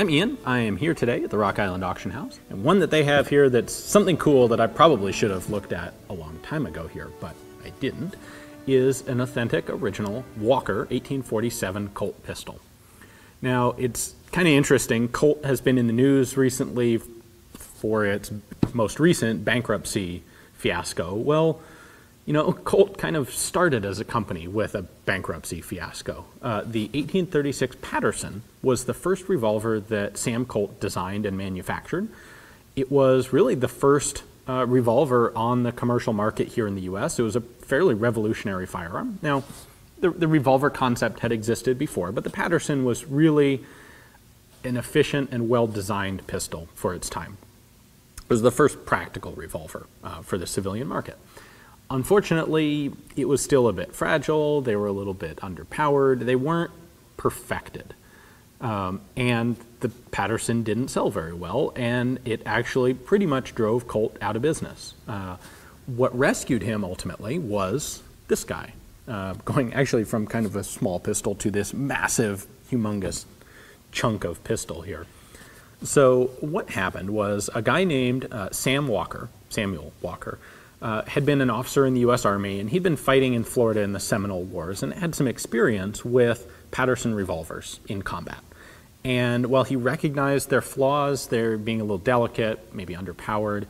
I'm Ian. I am here today at the Rock Island Auction House. And one that they have here that's something cool that I probably should have looked at a long time ago here, but I didn't, is an authentic original Walker 1847 Colt pistol. Now, it's kind of interesting. Colt has been in the news recently for its most recent bankruptcy fiasco. Well, you know, Colt kind of started as a company with a bankruptcy fiasco. Uh, the 1836 Paterson was the first revolver that Sam Colt designed and manufactured. It was really the first uh, revolver on the commercial market here in the US. It was a fairly revolutionary firearm. Now, the, the revolver concept had existed before, but the Paterson was really an efficient and well designed pistol for its time. It was the first practical revolver uh, for the civilian market. Unfortunately, it was still a bit fragile. They were a little bit underpowered. They weren't perfected. Um, and the Paterson didn't sell very well, and it actually pretty much drove Colt out of business. Uh, what rescued him ultimately was this guy, uh, going actually from kind of a small pistol to this massive, humongous chunk of pistol here. So, what happened was a guy named uh, Sam Walker, Samuel Walker, uh, had been an officer in the U.S. Army, and he'd been fighting in Florida in the Seminole Wars and had some experience with Paterson revolvers in combat. And while he recognized their flaws, their being a little delicate, maybe underpowered,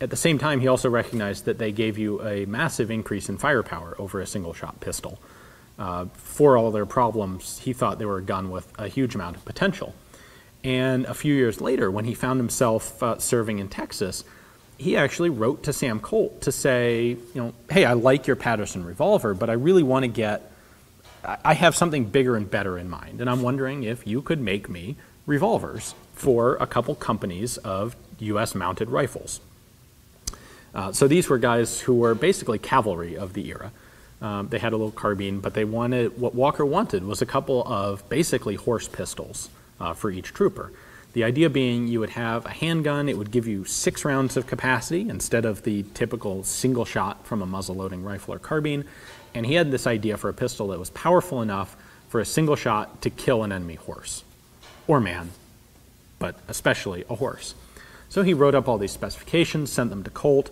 at the same time, he also recognized that they gave you a massive increase in firepower over a single shot pistol. Uh, for all their problems, he thought they were a gun with a huge amount of potential. And a few years later, when he found himself uh, serving in Texas, he actually wrote to Sam Colt to say, you know, hey, I like your Paterson revolver, but I really want to get, I have something bigger and better in mind. And I'm wondering if you could make me revolvers for a couple companies of U.S. mounted rifles. Uh, so these were guys who were basically cavalry of the era. Um, they had a little carbine, but they wanted, what Walker wanted was a couple of basically horse pistols uh, for each trooper. The idea being you would have a handgun, it would give you six rounds of capacity instead of the typical single shot from a muzzle loading rifle or carbine. And he had this idea for a pistol that was powerful enough for a single shot to kill an enemy horse or man, but especially a horse. So he wrote up all these specifications, sent them to Colt.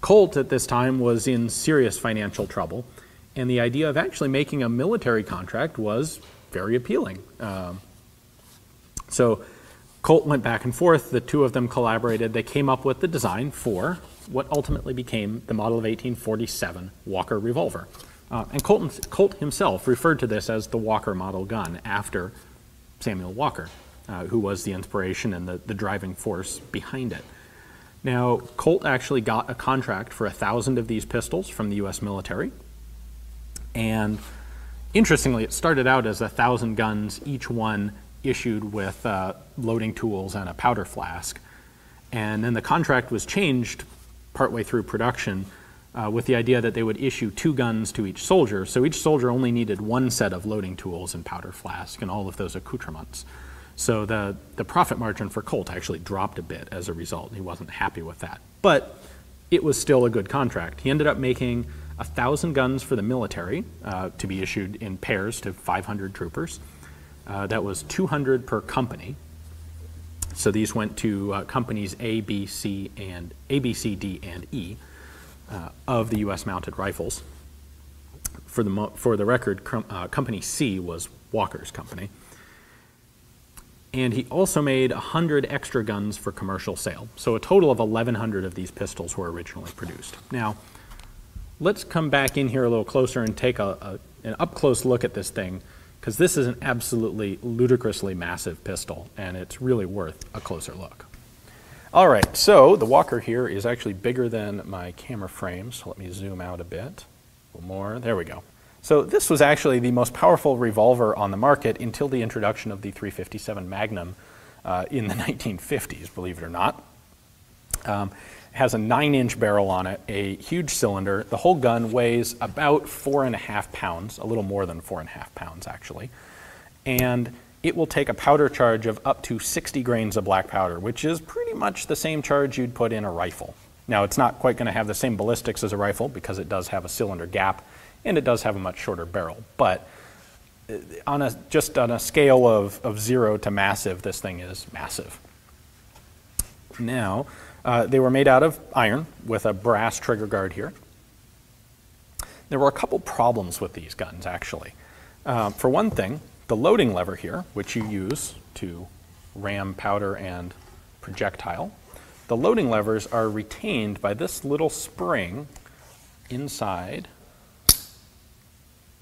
Colt at this time was in serious financial trouble, and the idea of actually making a military contract was very appealing. Um, so Colt went back and forth. The two of them collaborated. They came up with the design for what ultimately became the model of 1847 Walker revolver. Uh, and Colt, Colt, himself referred to this as the Walker model gun after Samuel Walker, uh, who was the inspiration and the, the driving force behind it. Now, Colt actually got a contract for a thousand of these pistols from the US military. And interestingly, it started out as a thousand guns, each one issued with uh, loading tools and a powder flask. And then the contract was changed partway through production uh, with the idea that they would issue two guns to each soldier. So each soldier only needed one set of loading tools and powder flask and all of those accoutrements. So the, the profit margin for Colt actually dropped a bit as a result. He wasn't happy with that. But it was still a good contract. He ended up making a thousand guns for the military uh, to be issued in pairs to 500 troopers. Uh, that was 200 per company. So these went to uh, companies A, B, C, and A, B, C, D, and E uh, of the U.S. mounted rifles. For the for the record, com uh, company C was Walker's company. And he also made 100 extra guns for commercial sale. So a total of 1,100 of these pistols were originally produced. Now, let's come back in here a little closer and take a, a, an up close look at this thing because this is an absolutely ludicrously massive pistol, and it's really worth a closer look. All right, so the Walker here is actually bigger than my camera frame, so let me zoom out a bit. A little more, there we go. So this was actually the most powerful revolver on the market until the introduction of the 357 Magnum uh, in the 1950s, believe it or not. Um, has a nine inch barrel on it, a huge cylinder. The whole gun weighs about four and a half pounds, a little more than four and a half pounds actually. And it will take a powder charge of up to 60 grains of black powder, which is pretty much the same charge you'd put in a rifle. Now, it's not quite going to have the same ballistics as a rifle because it does have a cylinder gap and it does have a much shorter barrel. But uh, on a, just on a scale of, of zero to massive, this thing is massive. Now, uh, they were made out of iron with a brass trigger guard here. There were a couple problems with these guns, actually. Uh, for one thing, the loading lever here, which you use to ram powder and projectile, the loading levers are retained by this little spring inside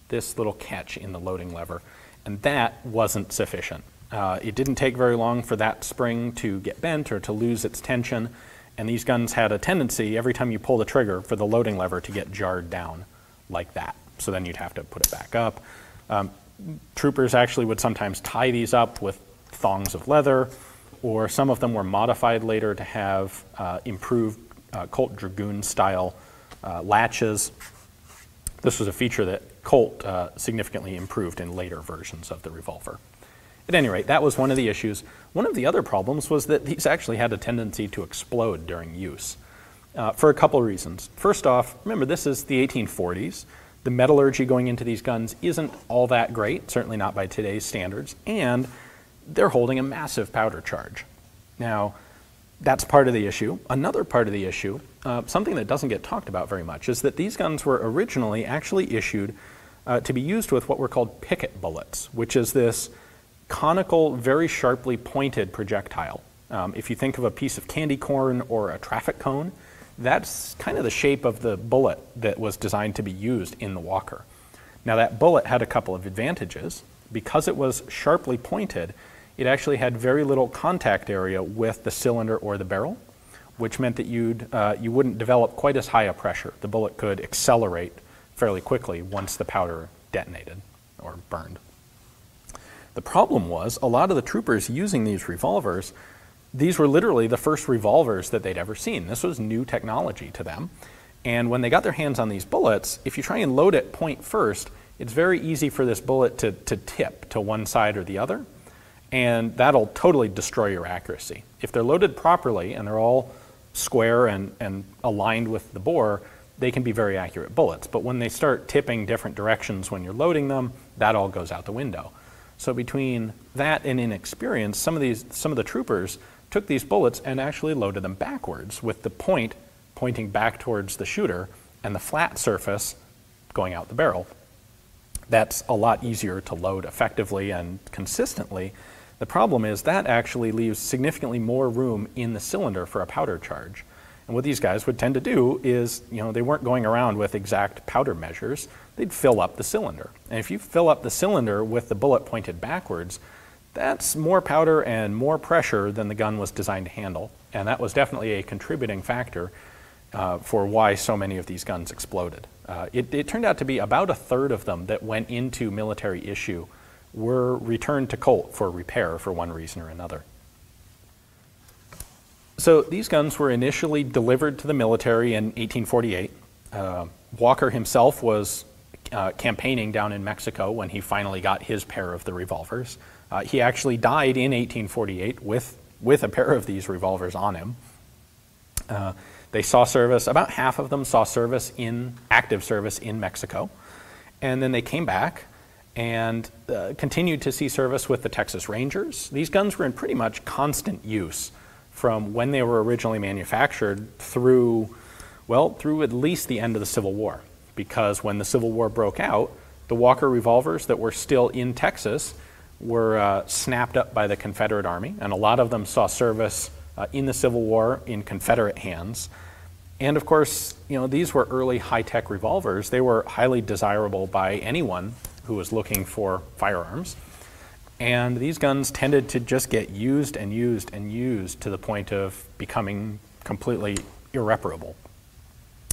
this little catch in the loading lever, and that wasn't sufficient. Uh, it didn't take very long for that spring to get bent or to lose its tension, and these guns had a tendency, every time you pull the trigger, for the loading lever to get jarred down like that. So then you'd have to put it back up. Um, troopers actually would sometimes tie these up with thongs of leather, or some of them were modified later to have uh, improved uh, Colt Dragoon style uh, latches. This was a feature that Colt uh, significantly improved in later versions of the revolver. At any rate, that was one of the issues. One of the other problems was that these actually had a tendency to explode during use uh, for a couple reasons. First off, remember this is the 1840s. The metallurgy going into these guns isn't all that great, certainly not by today's standards, and they're holding a massive powder charge. Now, that's part of the issue. Another part of the issue, uh, something that doesn't get talked about very much, is that these guns were originally actually issued uh, to be used with what were called picket bullets, which is this conical, very sharply pointed projectile. Um, if you think of a piece of candy corn or a traffic cone, that's kind of the shape of the bullet that was designed to be used in the Walker. Now, that bullet had a couple of advantages. Because it was sharply pointed, it actually had very little contact area with the cylinder or the barrel, which meant that you'd, uh, you wouldn't develop quite as high a pressure. The bullet could accelerate fairly quickly once the powder detonated or burned. The problem was a lot of the troopers using these revolvers, these were literally the first revolvers that they'd ever seen. This was new technology to them. And when they got their hands on these bullets, if you try and load it point first, it's very easy for this bullet to, to tip to one side or the other and that'll totally destroy your accuracy. If they're loaded properly and they're all square and, and aligned with the bore, they can be very accurate bullets. But when they start tipping different directions when you're loading them, that all goes out the window. So between that and inexperience, some of these some of the troopers took these bullets and actually loaded them backwards with the point pointing back towards the shooter and the flat surface going out the barrel. That's a lot easier to load effectively and consistently the problem is that actually leaves significantly more room in the cylinder for a powder charge. And what these guys would tend to do is, you know, they weren't going around with exact powder measures. They'd fill up the cylinder. And if you fill up the cylinder with the bullet pointed backwards, that's more powder and more pressure than the gun was designed to handle. And that was definitely a contributing factor uh, for why so many of these guns exploded. Uh, it, it, turned out to be about a third of them that went into military issue were returned to Colt for repair for one reason or another. So these guns were initially delivered to the military in 1848. Uh, Walker himself was uh, campaigning down in Mexico when he finally got his pair of the revolvers. Uh, he actually died in 1848 with, with a pair of these revolvers on him. Uh, they saw service, about half of them saw service in active service in Mexico. And then they came back and uh, continued to see service with the Texas Rangers. These guns were in pretty much constant use from when they were originally manufactured through, well, through at least the end of the Civil War. Because when the Civil War broke out, the Walker revolvers that were still in Texas were uh, snapped up by the Confederate Army, and a lot of them saw service uh, in the Civil War in Confederate hands. And of course, you know, these were early high-tech revolvers. They were highly desirable by anyone who was looking for firearms. And these guns tended to just get used and used and used to the point of becoming completely irreparable.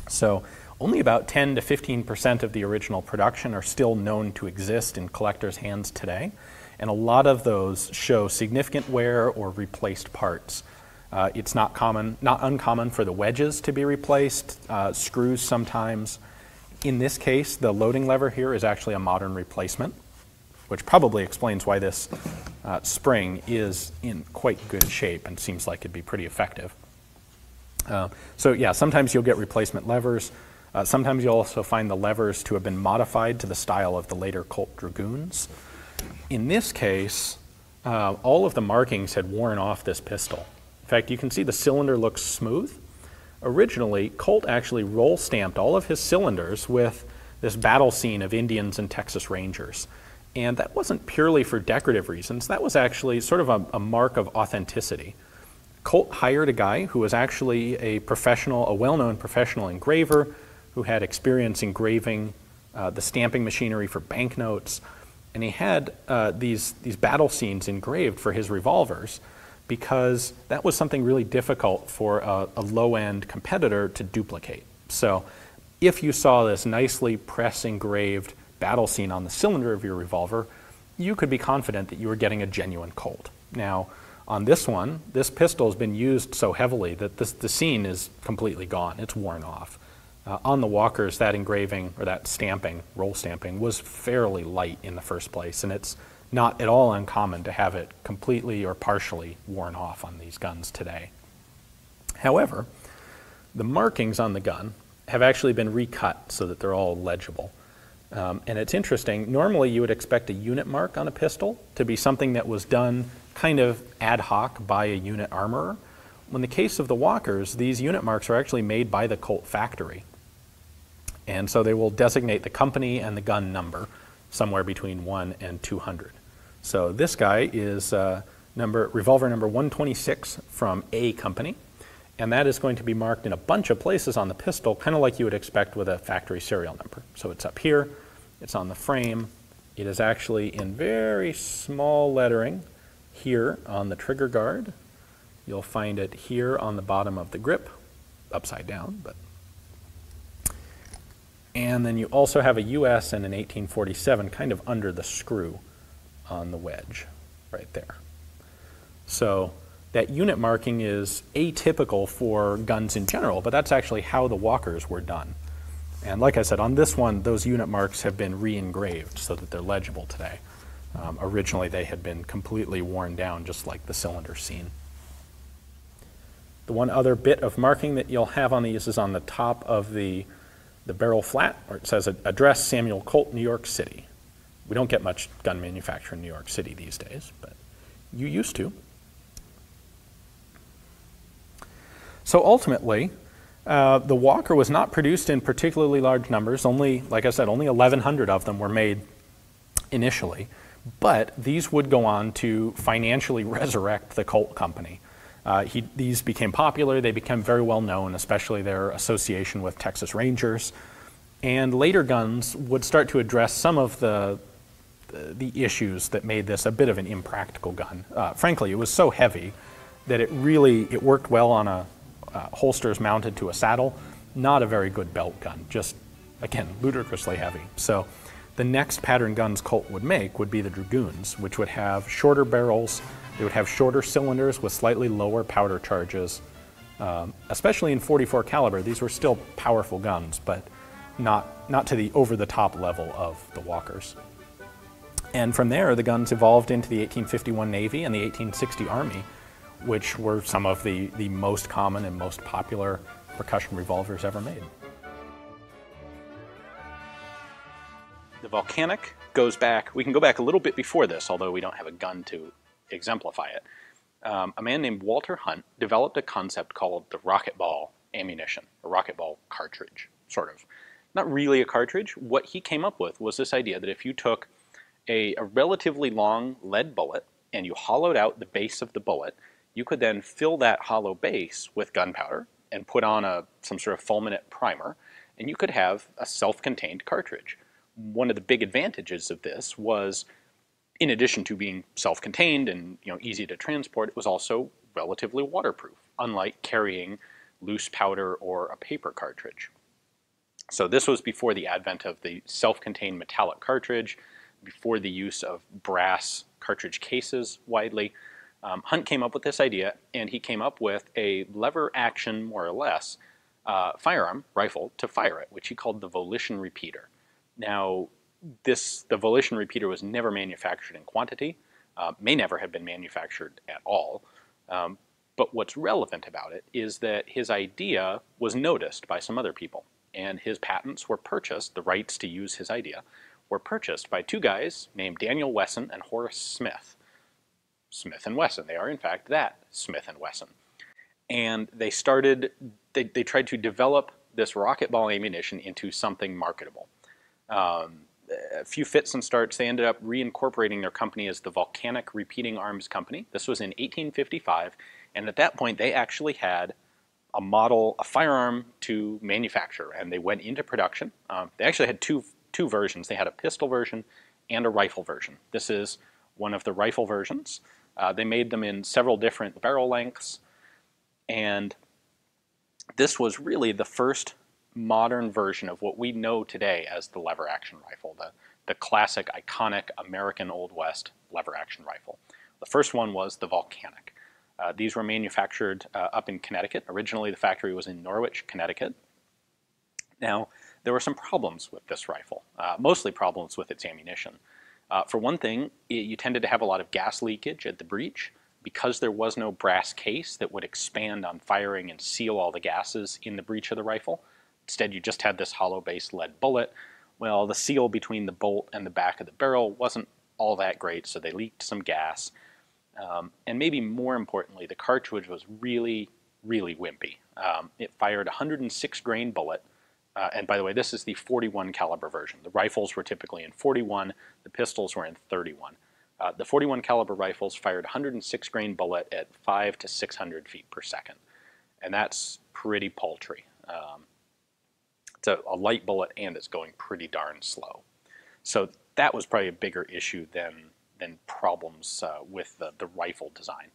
So only about 10 to 15% of the original production are still known to exist in collectors' hands today. And a lot of those show significant wear or replaced parts. Uh, it's not common, not uncommon for the wedges to be replaced, uh, screws sometimes, in this case, the loading lever here is actually a modern replacement, which probably explains why this uh, spring is in quite good shape and seems like it'd be pretty effective. Uh, so yeah, sometimes you'll get replacement levers. Uh, sometimes you'll also find the levers to have been modified to the style of the later Colt Dragoons. In this case, uh, all of the markings had worn off this pistol. In fact, you can see the cylinder looks smooth. Originally, Colt actually roll stamped all of his cylinders with this battle scene of Indians and Texas Rangers. And that wasn't purely for decorative reasons, that was actually sort of a, a mark of authenticity. Colt hired a guy who was actually a professional, a well known professional engraver who had experience engraving uh, the stamping machinery for banknotes. And he had uh, these, these battle scenes engraved for his revolvers because that was something really difficult for a, a low end competitor to duplicate. So if you saw this nicely press engraved battle scene on the cylinder of your revolver, you could be confident that you were getting a genuine Colt. Now, on this one, this pistol has been used so heavily that this, the scene is completely gone. It's worn off. Uh, on the walkers, that engraving or that stamping, roll stamping, was fairly light in the first place, and it's not at all uncommon to have it completely or partially worn off on these guns today. However, the markings on the gun have actually been recut so that they're all legible. Um, and it's interesting, normally you would expect a unit mark on a pistol to be something that was done kind of ad hoc by a unit armorer. In the case of the walkers, these unit marks are actually made by the Colt factory. And so they will designate the company and the gun number somewhere between 1 and 200. So this guy is uh, number revolver number 126 from A company, and that is going to be marked in a bunch of places on the pistol, kind of like you would expect with a factory serial number. So it's up here, it's on the frame, it is actually in very small lettering here on the trigger guard. You'll find it here on the bottom of the grip, upside down, but and then you also have a US and an 1847 kind of under the screw on the wedge right there. So that unit marking is atypical for guns in general, but that's actually how the walkers were done. And like I said, on this one, those unit marks have been re-engraved so that they're legible today. Um, originally, they had been completely worn down, just like the cylinder scene. The one other bit of marking that you'll have on these is on the top of the the barrel flat, where it says address Samuel Colt, New York City. We don't get much gun manufacturing in New York City these days, but you used to. So ultimately, uh, the Walker was not produced in particularly large numbers. Only, like I said, only 1,100 of them were made initially. But these would go on to financially resurrect the Colt Company. Uh, he, these became popular, they became very well known, especially their association with Texas Rangers. And later guns would start to address some of the, the, issues that made this a bit of an impractical gun. Uh, frankly, it was so heavy that it really it worked well on a uh, holsters mounted to a saddle. Not a very good belt gun, just again ludicrously heavy. So the next pattern guns Colt would make would be the Dragoons, which would have shorter barrels, they would have shorter cylinders with slightly lower powder charges. Um, especially in 44 caliber, these were still powerful guns, but not, not to the over-the-top level of the Walkers. And from there, the guns evolved into the 1851 Navy and the 1860 Army, which were some of the, the most common and most popular percussion revolvers ever made. The Volcanic goes back, we can go back a little bit before this, although we don't have a gun to exemplify it. Um, a man named Walter Hunt developed a concept called the rocket ball ammunition, a rocket ball cartridge, sort of. Not really a cartridge. What he came up with was this idea that if you took a, a relatively long lead bullet and you hollowed out the base of the bullet, you could then fill that hollow base with gunpowder and put on a, some sort of fulminate primer, and you could have a self-contained cartridge. One of the big advantages of this was in addition to being self-contained and you know easy to transport, it was also relatively waterproof, unlike carrying loose powder or a paper cartridge. So this was before the advent of the self-contained metallic cartridge, before the use of brass cartridge cases widely. Um, Hunt came up with this idea, and he came up with a lever action, more or less, uh, firearm rifle to fire it, which he called the volition repeater. Now, this the volition repeater was never manufactured in quantity, uh, may never have been manufactured at all. Um, but what's relevant about it is that his idea was noticed by some other people, and his patents were purchased, the rights to use his idea, were purchased by two guys named Daniel Wesson and Horace Smith. Smith and Wesson. They are in fact that Smith and Wesson. And they started, they, they tried to develop this rocket ball ammunition into something marketable. Um, a few fits and starts, they ended up reincorporating their company as the Volcanic Repeating Arms Company. This was in 1855, and at that point they actually had a model, a firearm to manufacture, and they went into production. Um, they actually had two, two versions. They had a pistol version and a rifle version. This is one of the rifle versions. Uh, they made them in several different barrel lengths, and this was really the first modern version of what we know today as the lever action rifle, the, the classic, iconic American Old West lever action rifle. The first one was the Volcanic. Uh, these were manufactured uh, up in Connecticut. Originally, the factory was in Norwich, Connecticut. Now, there were some problems with this rifle, uh, mostly problems with its ammunition. Uh, for one thing, it, you tended to have a lot of gas leakage at the breech. Because there was no brass case that would expand on firing and seal all the gases in the breech of the rifle, instead you just had this hollow base lead bullet. Well, the seal between the bolt and the back of the barrel wasn't all that great, so they leaked some gas. Um, and maybe more importantly, the cartridge was really, really wimpy. Um, it fired a 106 grain bullet. Uh, and by the way, this is the 41 caliber version. The rifles were typically in 41, the pistols were in 31. Uh, the 41 caliber rifles fired 106 grain bullet at 5 to 600 feet per second. And that's pretty paltry. Um, it's a, a light bullet and it's going pretty darn slow. So that was probably a bigger issue than than problems uh, with the, the rifle design.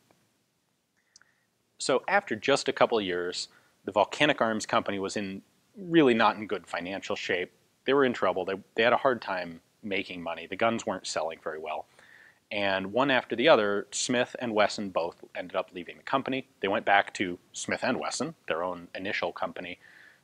So after just a couple years, the Volcanic Arms Company was in really not in good financial shape. They were in trouble. They, they had a hard time making money. The guns weren't selling very well. And one after the other, Smith and Wesson both ended up leaving the company. They went back to Smith and Wesson, their own initial company,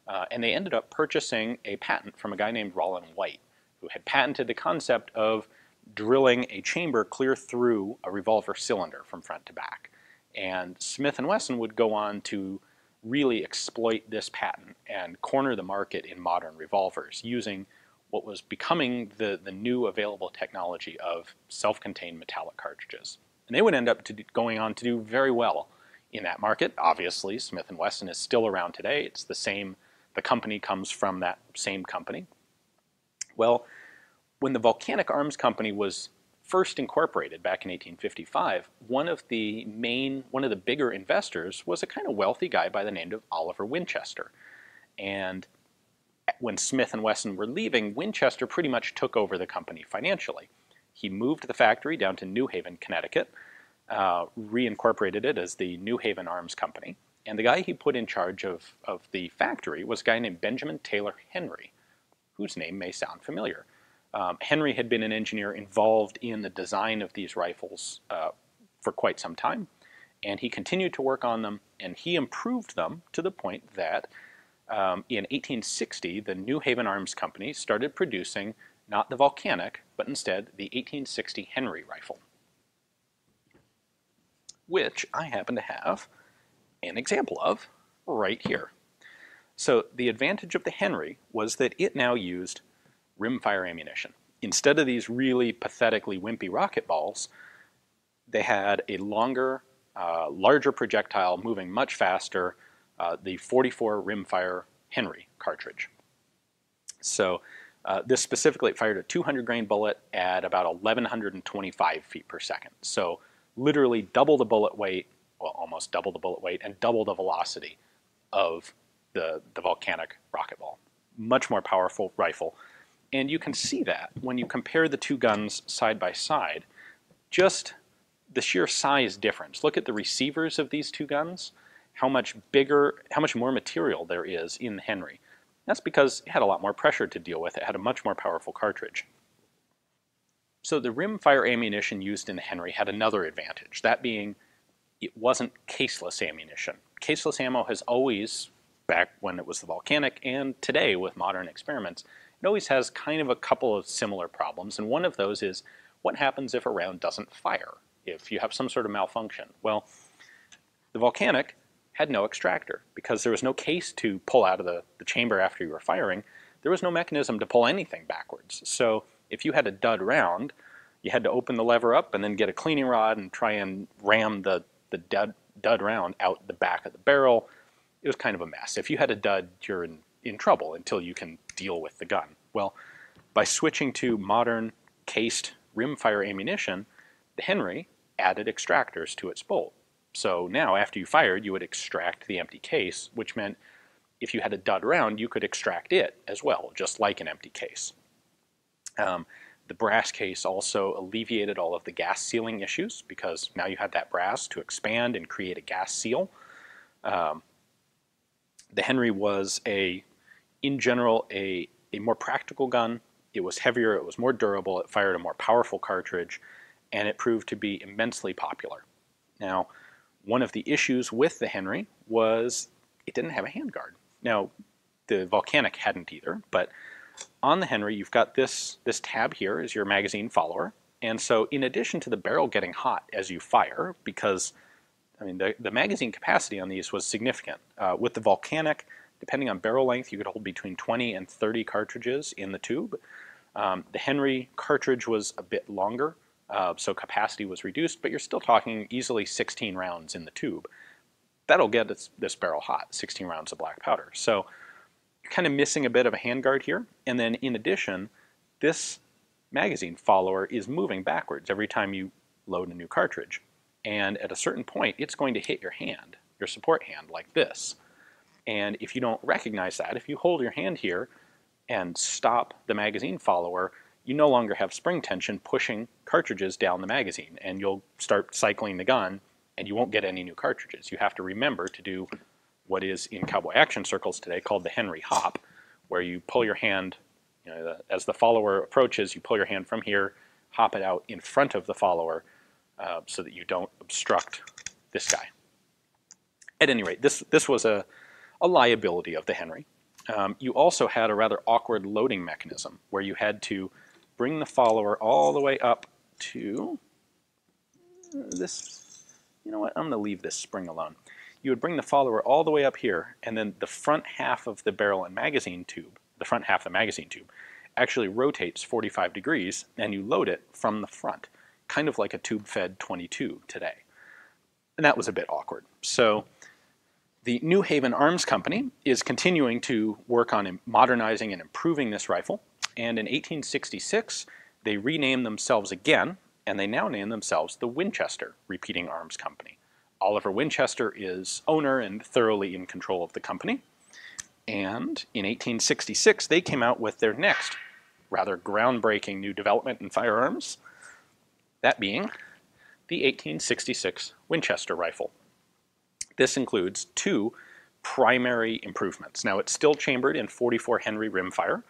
uh, and they ended up purchasing a patent from a guy named Rollin White, who had patented the concept of drilling a chamber clear through a revolver cylinder from front to back. And Smith & Wesson would go on to really exploit this patent and corner the market in modern revolvers using what was becoming the, the new available technology of self-contained metallic cartridges. And they would end up do, going on to do very well in that market. Obviously, Smith & Wesson is still around today. It's the same, the company comes from that same company. Well, when the Volcanic Arms Company was first incorporated back in 1855, one of the main, one of the bigger investors was a kind of wealthy guy by the name of Oliver Winchester. And when Smith and Wesson were leaving, Winchester pretty much took over the company financially. He moved the factory down to New Haven, Connecticut, uh, reincorporated it as the New Haven Arms Company. And the guy he put in charge of, of the factory was a guy named Benjamin Taylor Henry, whose name may sound familiar. Um, Henry had been an engineer involved in the design of these rifles uh, for quite some time, and he continued to work on them, and he improved them to the point that um, in 1860, the New Haven Arms Company started producing not the Volcanic, but instead the 1860 Henry rifle, which I happen to have an example of right here. So the advantage of the Henry was that it now used rimfire ammunition. Instead of these really pathetically wimpy rocket balls, they had a longer, uh, larger projectile moving much faster, uh, the 44 rimfire Henry cartridge. So uh, this specifically fired a 200 grain bullet at about 1125 feet per second. So literally double the bullet weight, well almost double the bullet weight, and double the velocity of the, the volcanic rocket ball. Much more powerful rifle. And you can see that when you compare the two guns side by side, just the sheer size difference. Look at the receivers of these two guns, how much bigger, how much more material there is in the Henry. That's because it had a lot more pressure to deal with. It had a much more powerful cartridge. So the rimfire ammunition used in the Henry had another advantage, that being it wasn't caseless ammunition. Caseless ammo has always, back when it was the volcanic and today with modern experiments, it always has kind of a couple of similar problems, and one of those is what happens if a round doesn't fire, if you have some sort of malfunction? Well, the Volcanic had no extractor because there was no case to pull out of the, the chamber after you were firing. There was no mechanism to pull anything backwards. So if you had a dud round, you had to open the lever up and then get a cleaning rod and try and ram the, the dud, dud round out the back of the barrel. It was kind of a mess. If you had a dud, you're in, in trouble until you can deal with the gun. Well, by switching to modern cased rimfire ammunition, the Henry added extractors to its bolt. So now, after you fired, you would extract the empty case, which meant if you had a dud round, you could extract it as well, just like an empty case. Um, the brass case also alleviated all of the gas sealing issues because now you had that brass to expand and create a gas seal. Um, the Henry was a, in general, a, a more practical gun. It was heavier, it was more durable, it fired a more powerful cartridge, and it proved to be immensely popular. Now, one of the issues with the Henry was it didn't have a handguard. Now, the Volcanic hadn't either, but on the Henry, you've got this, this tab here is your magazine follower. And so in addition to the barrel getting hot as you fire, because I mean, the, the magazine capacity on these was significant. Uh, with the Volcanic, depending on barrel length, you could hold between 20 and 30 cartridges in the tube. Um, the Henry cartridge was a bit longer, uh, so capacity was reduced, but you're still talking easily 16 rounds in the tube. That'll get this, this barrel hot, 16 rounds of black powder. So kind of missing a bit of a handguard here. And then in addition, this magazine follower is moving backwards every time you load a new cartridge. And at a certain point, it's going to hit your hand, your support hand, like this. And if you don't recognize that, if you hold your hand here and stop the magazine follower, you no longer have spring tension pushing cartridges down the magazine, and you'll start cycling the gun, and you won't get any new cartridges. You have to remember to do what is in cowboy action circles today called the Henry hop, where you pull your hand, you know, the, as the follower approaches, you pull your hand from here, hop it out in front of the follower uh, so that you don't obstruct this guy. At any rate, this, this was a, a liability of the Henry. Um, you also had a rather awkward loading mechanism where you had to bring the follower all the way up to this. You know what? I'm going to leave this spring alone you would bring the follower all the way up here, and then the front half of the barrel and magazine tube, the front half of the magazine tube, actually rotates 45 degrees, and you load it from the front, kind of like a tube-fed 22 today. And that was a bit awkward. So the New Haven Arms Company is continuing to work on modernizing and improving this rifle, and in 1866, they renamed themselves again, and they now name themselves the Winchester Repeating Arms Company. Oliver Winchester is owner and thoroughly in control of the company. And in 1866, they came out with their next rather groundbreaking new development in firearms, that being the 1866 Winchester rifle. This includes two primary improvements. Now, it's still chambered in 44 Henry rimfire,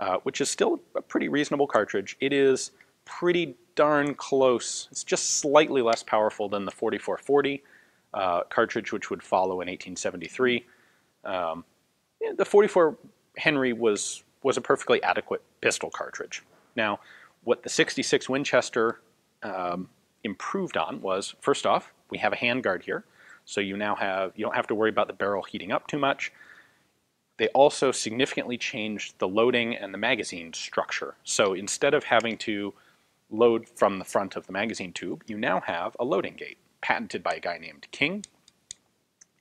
uh, which is still a pretty reasonable cartridge. It is pretty darn close. It's just slightly less powerful than the 4440 uh, cartridge, which would follow in 1873. Um, the 44 Henry was was a perfectly adequate pistol cartridge. Now, what the 66 Winchester um, improved on was, first off, we have a handguard here, so you now have you don't have to worry about the barrel heating up too much. They also significantly changed the loading and the magazine structure. So instead of having to load from the front of the magazine tube, you now have a loading gate, patented by a guy named King.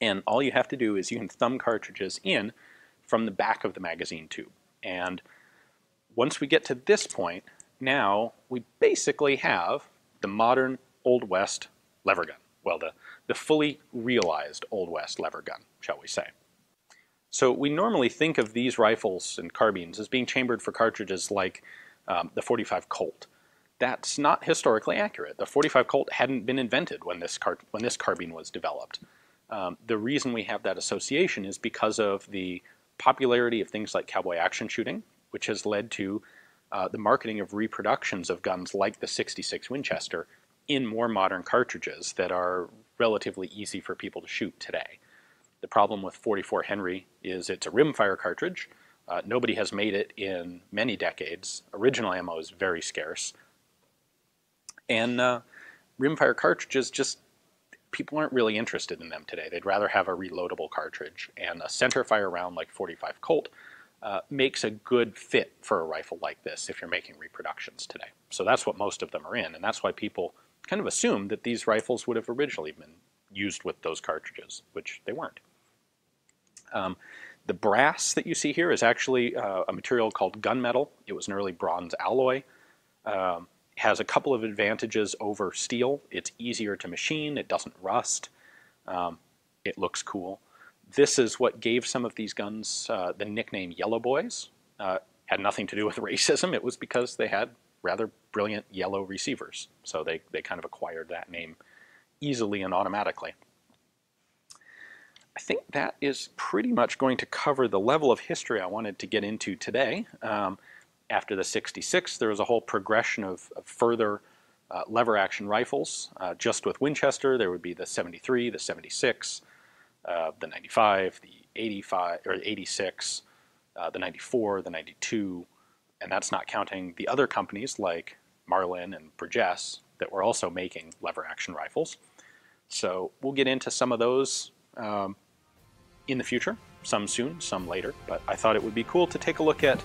And all you have to do is you can thumb cartridges in from the back of the magazine tube. And once we get to this point, now we basically have the modern Old West lever gun. Well, the, the fully realized Old West lever gun, shall we say. So we normally think of these rifles and carbines as being chambered for cartridges like um, the 45 Colt that's not historically accurate. The 45 Colt hadn't been invented when this, car when this carbine was developed. Um, the reason we have that association is because of the popularity of things like cowboy action shooting, which has led to uh, the marketing of reproductions of guns like the 66 Winchester in more modern cartridges that are relatively easy for people to shoot today. The problem with 44 Henry is it's a rimfire cartridge. Uh, nobody has made it in many decades. Original ammo is very scarce. And uh, rimfire cartridges just people aren't really interested in them today. They'd rather have a reloadable cartridge and a center fire round like 45 Colt uh, makes a good fit for a rifle like this if you're making reproductions today. So that's what most of them are in, and that's why people kind of assume that these rifles would have originally been used with those cartridges, which they weren't. Um, the brass that you see here is actually uh, a material called gunmetal. It was an early bronze alloy. Um, has a couple of advantages over steel. It's easier to machine, it doesn't rust, um, it looks cool. This is what gave some of these guns uh, the nickname Yellow Boys. Uh, had nothing to do with racism, it was because they had rather brilliant yellow receivers. So they, they kind of acquired that name easily and automatically. I think that is pretty much going to cover the level of history I wanted to get into today. Um, after the 66, there was a whole progression of, of further uh, lever action rifles. Uh, just with Winchester, there would be the 73, the 76, uh, the 95, the 85 or 86, uh, the 94, the 92, and that's not counting the other companies like Marlin and Burgess that were also making lever action rifles. So we'll get into some of those um, in the future, some soon, some later, but I thought it would be cool to take a look at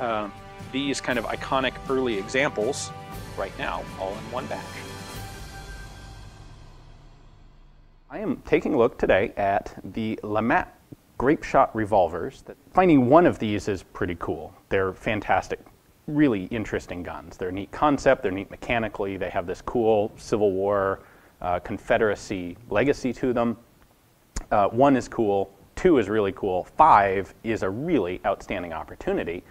uh, these kind of iconic early examples right now, all in one batch. I am taking a look today at the LeMat grape shot revolvers. Finding one of these is pretty cool. They're fantastic, really interesting guns. They're a neat concept, they're neat mechanically, they have this cool Civil War, uh, Confederacy legacy to them. Uh, one is cool, two is really cool, five is a really outstanding opportunity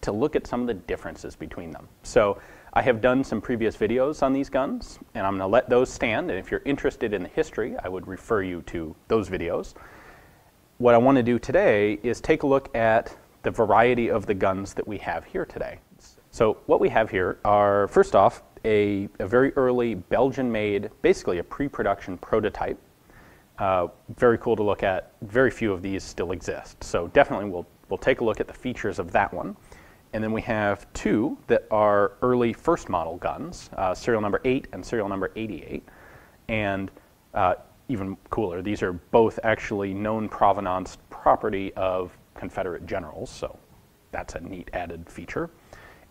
to look at some of the differences between them. So I have done some previous videos on these guns, and I'm going to let those stand. And if you're interested in the history, I would refer you to those videos. What I want to do today is take a look at the variety of the guns that we have here today. So what we have here are, first off, a, a very early Belgian-made, basically a pre-production prototype. Uh, very cool to look at. Very few of these still exist. So definitely we'll, we'll take a look at the features of that one. And then we have two that are early first model guns, uh, serial number 8 and serial number 88. And uh, even cooler, these are both actually known provenance property of Confederate generals, so that's a neat added feature.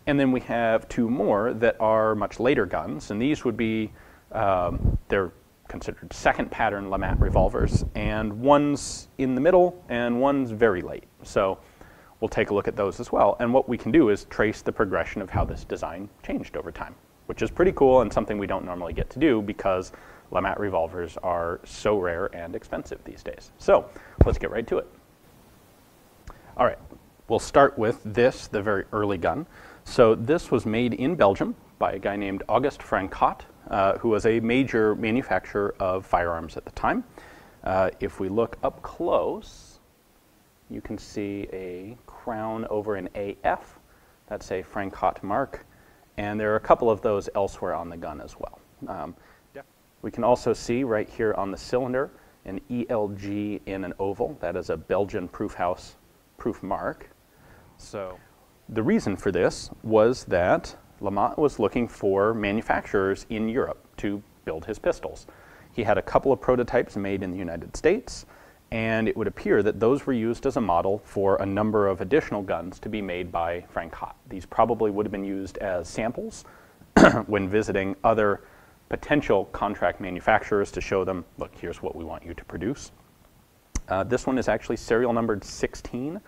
And then we have two more that are much later guns, and these would be, um, they're considered second pattern LeMat revolvers, and one's in the middle and one's very late. So we'll take a look at those as well. And what we can do is trace the progression of how this design changed over time, which is pretty cool and something we don't normally get to do because LeMat revolvers are so rare and expensive these days. So let's get right to it. All right, we'll start with this, the very early gun. So this was made in Belgium by a guy named Auguste Francotte, uh, who was a major manufacturer of firearms at the time. Uh, if we look up close, you can see a crown over an AF. That's a Francotte mark. And there are a couple of those elsewhere on the gun as well. Um, we can also see right here on the cylinder an ELG in an oval. That is a Belgian proof house proof mark. So the reason for this was that LeMat was looking for manufacturers in Europe to build his pistols. He had a couple of prototypes made in the United States, and it would appear that those were used as a model for a number of additional guns to be made by Francotte. These probably would have been used as samples when visiting other potential contract manufacturers to show them, look, here's what we want you to produce. Uh, this one is actually serial numbered 16,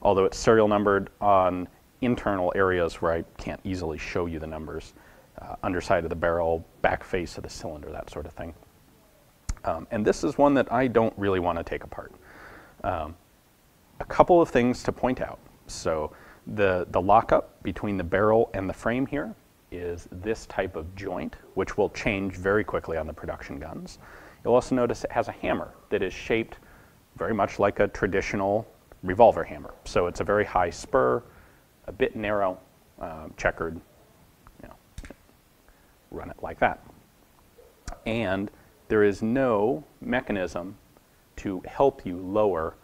although it's serial numbered on internal areas where I can't easily show you the numbers. Uh, underside of the barrel, back face of the cylinder, that sort of thing. Um, and this is one that I don't really want to take apart. Um, a couple of things to point out. So the, the lockup between the barrel and the frame here is this type of joint, which will change very quickly on the production guns. You'll also notice it has a hammer that is shaped very much like a traditional revolver hammer. So it's a very high spur, a bit narrow, uh, checkered, you know, run it like that. And there is no mechanism to help you lower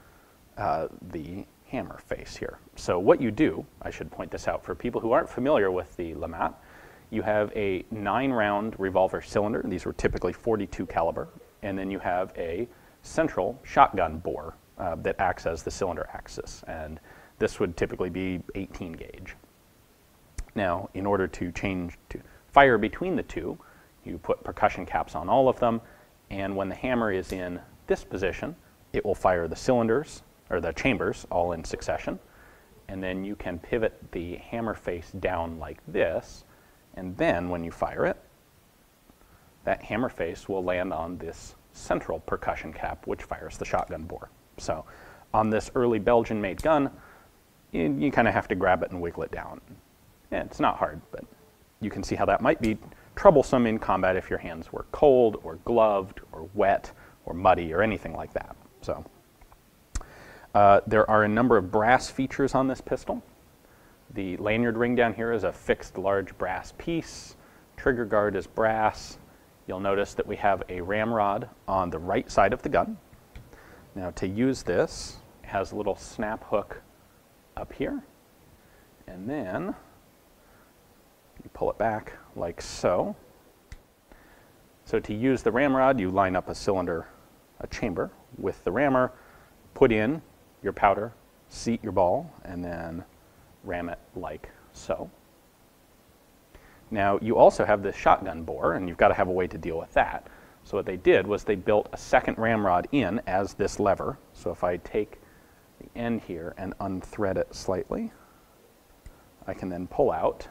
uh, the hammer face here. So what you do, I should point this out for people who aren't familiar with the LeMat, you have a nine round revolver cylinder. These were typically 42 caliber. And then you have a central shotgun bore uh, that acts as the cylinder axis. And This would typically be 18 gauge. Now, in order to change to fire between the two, you put percussion caps on all of them, and when the hammer is in this position, it will fire the cylinders, or the chambers, all in succession. And then you can pivot the hammer face down like this, and then when you fire it, that hammer face will land on this central percussion cap, which fires the shotgun bore. So on this early Belgian-made gun, you, you kind of have to grab it and wiggle it down. Yeah, it's not hard, but you can see how that might be troublesome in combat if your hands were cold or gloved or wet or muddy or anything like that. So uh, there are a number of brass features on this pistol. The lanyard ring down here is a fixed large brass piece. Trigger guard is brass. You'll notice that we have a ramrod on the right side of the gun. Now to use this, it has a little snap hook up here. And then you pull it back like so. So to use the ramrod, you line up a cylinder, a chamber with the rammer, put in your powder, seat your ball, and then ram it like so. Now you also have this shotgun bore, and you've got to have a way to deal with that. So what they did was they built a second ramrod in as this lever. So if I take the end here and unthread it slightly, I can then pull out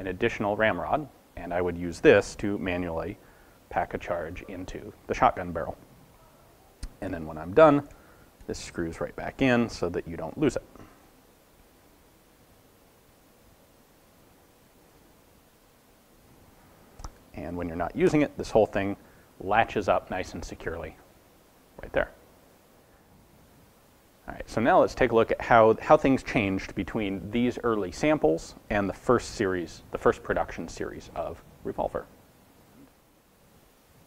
an additional ramrod, and I would use this to manually pack a charge into the shotgun barrel. And then when I'm done, this screws right back in so that you don't lose it. And when you're not using it, this whole thing latches up nice and securely right there. All right, so now let's take a look at how, how things changed between these early samples and the first series, the first production series of Revolver.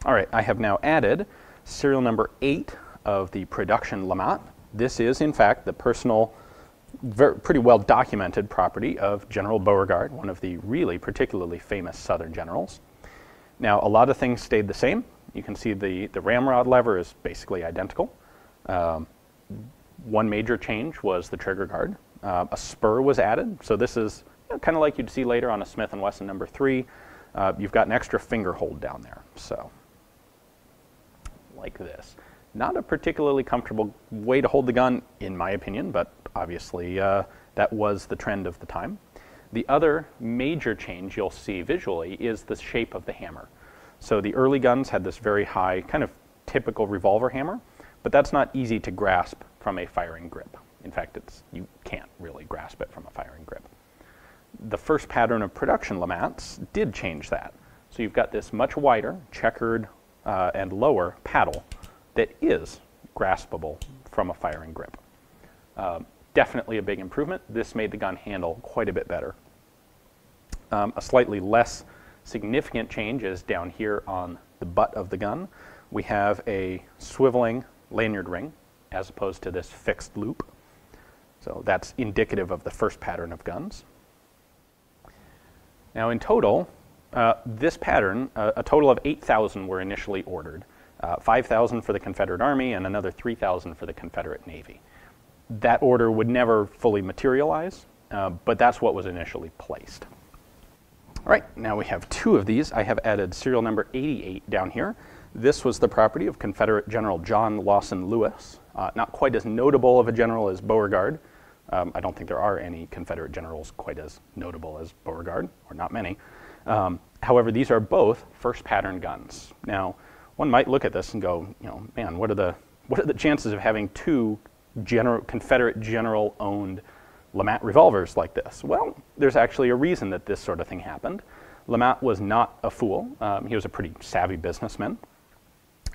All right, I have now added serial number eight of the production LeMat. This is, in fact, the personal, very, pretty well documented property of General Beauregard, one of the really particularly famous Southern generals. Now, a lot of things stayed the same. You can see the, the ramrod lever is basically identical. Um, one major change was the trigger guard. Uh, a spur was added, so this is you know, kind of like you'd see later on a Smith & Wesson number three. Uh, you've got an extra finger hold down there, so like this. Not a particularly comfortable way to hold the gun, in my opinion, but obviously uh, that was the trend of the time. The other major change you'll see visually is the shape of the hammer. So the early guns had this very high, kind of typical revolver hammer, but that's not easy to grasp from a firing grip. In fact, it's, you can't really grasp it from a firing grip. The first pattern of production LeMats did change that. So you've got this much wider, checkered, uh, and lower paddle that is graspable from a firing grip. Uh, definitely a big improvement. This made the gun handle quite a bit better. Um, a slightly less significant change is down here on the butt of the gun. We have a swiveling lanyard ring as opposed to this fixed loop. So that's indicative of the first pattern of guns. Now in total, uh, this pattern, uh, a total of 8,000 were initially ordered. Uh, 5,000 for the Confederate Army and another 3,000 for the Confederate Navy. That order would never fully materialize, uh, but that's what was initially placed. All right, now we have two of these. I have added serial number 88 down here. This was the property of Confederate General John Lawson Lewis. Uh, not quite as notable of a general as Beauregard. Um, I don't think there are any Confederate generals quite as notable as Beauregard, or not many. Um, however, these are both first pattern guns. Now, one might look at this and go, you know, man, what are the what are the chances of having two general, Confederate general-owned LeMat revolvers like this? Well, there's actually a reason that this sort of thing happened. LeMat was not a fool. Um, he was a pretty savvy businessman.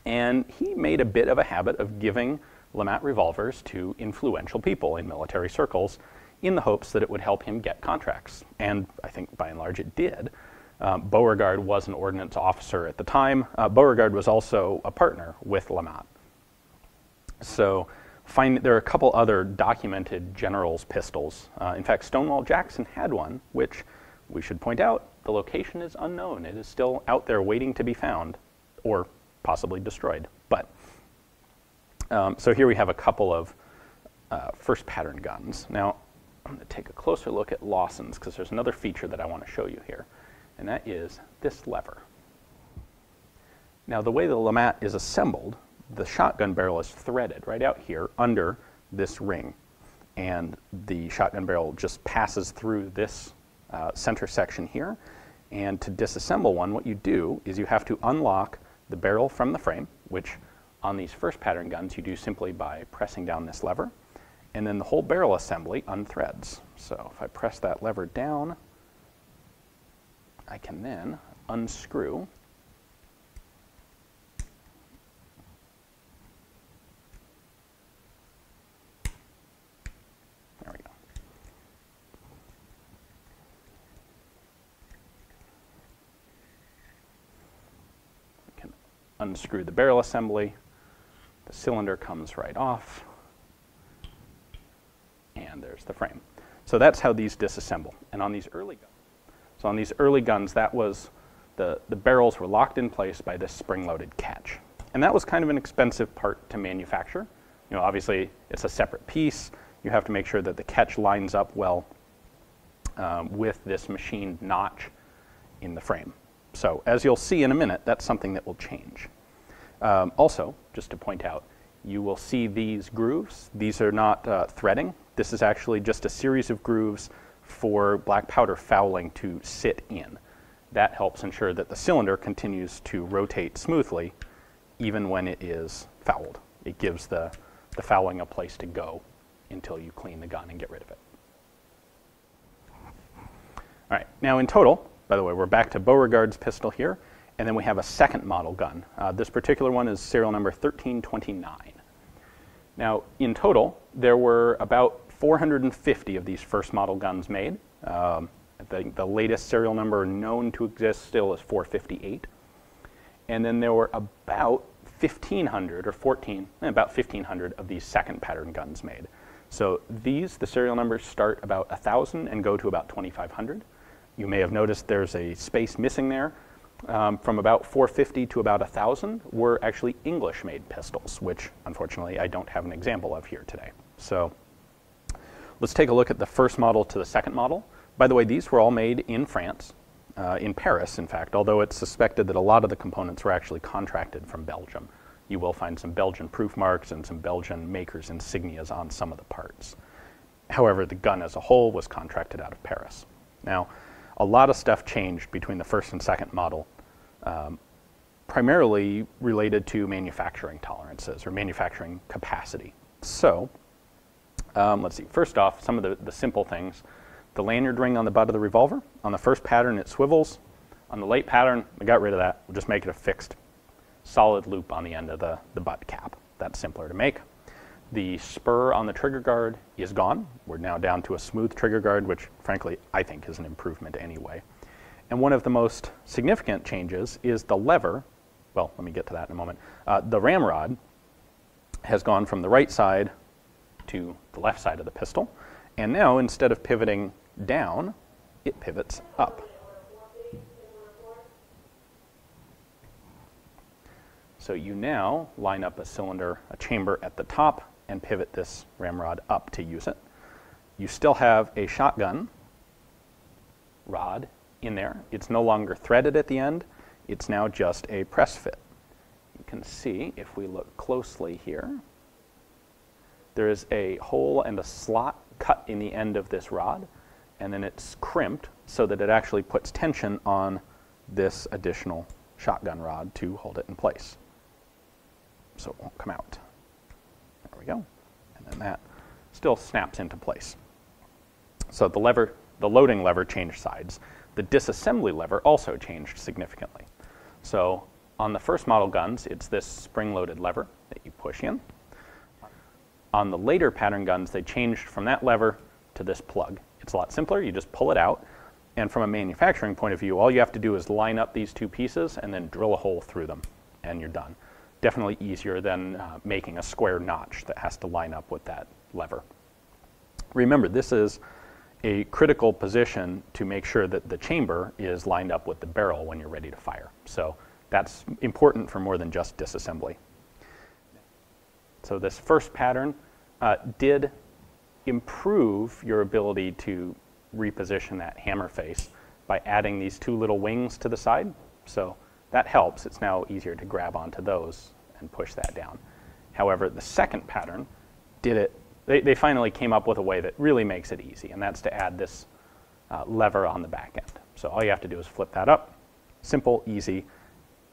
And he made a bit of a habit of giving LeMat revolvers to influential people in military circles in the hopes that it would help him get contracts. And I think by and large it did. Um, Beauregard was an ordnance officer at the time. Uh, Beauregard was also a partner with LeMat. So find, there are a couple other documented generals' pistols. Uh, in fact, Stonewall Jackson had one, which we should point out, the location is unknown. It is still out there waiting to be found, or possibly destroyed. But um, so here we have a couple of uh, first pattern guns. Now, I'm going to take a closer look at Lawson's because there's another feature that I want to show you here, and that is this lever. Now, the way the LeMat is assembled, the shotgun barrel is threaded right out here under this ring, and the shotgun barrel just passes through this uh, center section here. And to disassemble one, what you do is you have to unlock the barrel from the frame, which on these first pattern guns you do simply by pressing down this lever and then the whole barrel assembly unthreads. So if I press that lever down, I can then unscrew unscrew the barrel assembly. The cylinder comes right off and there's the frame. So that's how these disassemble. And on these early guns, so on these early guns, that was the, the barrels were locked in place by this spring-loaded catch. And that was kind of an expensive part to manufacture. You know, obviously it's a separate piece. You have to make sure that the catch lines up well um, with this machined notch in the frame. So as you'll see in a minute, that's something that will change. Um, also, just to point out, you will see these grooves. These are not uh, threading. This is actually just a series of grooves for black powder fouling to sit in. That helps ensure that the cylinder continues to rotate smoothly even when it is fouled. It gives the, the fouling a place to go until you clean the gun and get rid of it. All right, now in total, by the way, we're back to Beauregard's pistol here, and then we have a second model gun. Uh, this particular one is serial number 1329. Now, in total, there were about 450 of these first model guns made. Um, the, the latest serial number known to exist still is 458. And then there were about 1,500 or 14, eh, about 1,500 of these second pattern guns made. So these, the serial numbers start about 1,000 and go to about 2,500. You may have noticed there's a space missing there. Um, from about 450 to about 1,000 were actually English-made pistols, which unfortunately I don't have an example of here today. So Let's take a look at the first model to the second model. By the way, these were all made in France, uh, in Paris, in fact, although it's suspected that a lot of the components were actually contracted from Belgium. You will find some Belgian proof marks and some Belgian makers' insignias on some of the parts. However, the gun as a whole was contracted out of Paris. Now, a lot of stuff changed between the first and second model, um, primarily related to manufacturing tolerances or manufacturing capacity. So, um, let's see, first off, some of the, the simple things. The lanyard ring on the butt of the revolver. On the first pattern, it swivels. On the late pattern, we got rid of that. We'll just make it a fixed solid loop on the end of the, the butt cap. That's simpler to make. The spur on the trigger guard is gone. We're now down to a smooth trigger guard, which frankly I think is an improvement anyway. And one of the most significant changes is the lever. Well, let me get to that in a moment. Uh, the ramrod has gone from the right side to the left side of the pistol. And now, instead of pivoting down, it pivots up. So you now line up a cylinder, a chamber at the top, and pivot this ramrod up to use it. You still have a shotgun rod in there. It's no longer threaded at the end. It's now just a press fit. You can see, if we look closely here, there is a hole and a slot cut in the end of this rod, and then it's crimped so that it actually puts tension on this additional shotgun rod to hold it in place. So it won't come out. We go. And then that still snaps into place. So the lever, the loading lever changed sides. The disassembly lever also changed significantly. So on the first model guns, it's this spring-loaded lever that you push in. On the later pattern guns, they changed from that lever to this plug. It's a lot simpler. You just pull it out. And from a manufacturing point of view, all you have to do is line up these two pieces and then drill a hole through them, and you're done. Definitely easier than uh, making a square notch that has to line up with that lever. Remember, this is a critical position to make sure that the chamber is lined up with the barrel when you're ready to fire. So that's important for more than just disassembly. So this first pattern uh, did improve your ability to reposition that hammer face by adding these two little wings to the side. So that helps. It's now easier to grab onto those and push that down. However, the second pattern did it, they, they finally came up with a way that really makes it easy, and that's to add this uh, lever on the back end. So all you have to do is flip that up. Simple, easy,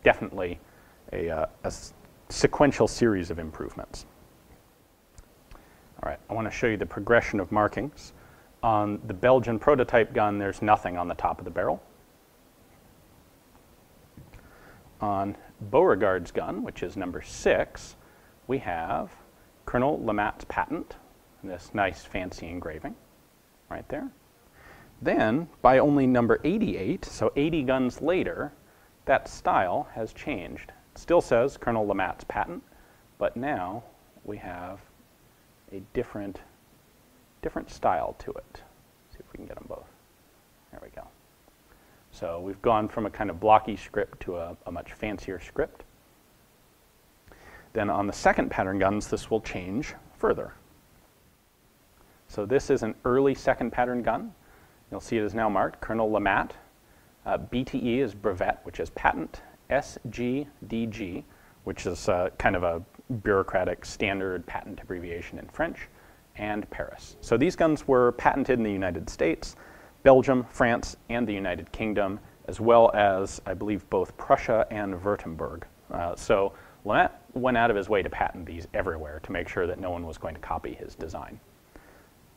definitely a, uh, a sequential series of improvements. All right, I want to show you the progression of markings. On the Belgian prototype gun, there's nothing on the top of the barrel. On Beauregard's gun, which is number six, we have Colonel LeMat's patent, this nice fancy engraving right there. Then, by only number 88, so 80 guns later, that style has changed. It still says Colonel LeMat's patent, but now we have a different, different style to it. Let's see if we can get them both. So we've gone from a kind of blocky script to a, a much fancier script. Then on the second pattern guns, this will change further. So this is an early second pattern gun. You'll see it is now marked Colonel LeMat. Uh, BTE is brevet, which is patent. SGDG, which is uh, kind of a bureaucratic standard patent abbreviation in French, and Paris. So these guns were patented in the United States, Belgium, France, and the United Kingdom, as well as, I believe, both Prussia and Württemberg. Uh, so LeMat went out of his way to patent these everywhere to make sure that no one was going to copy his design.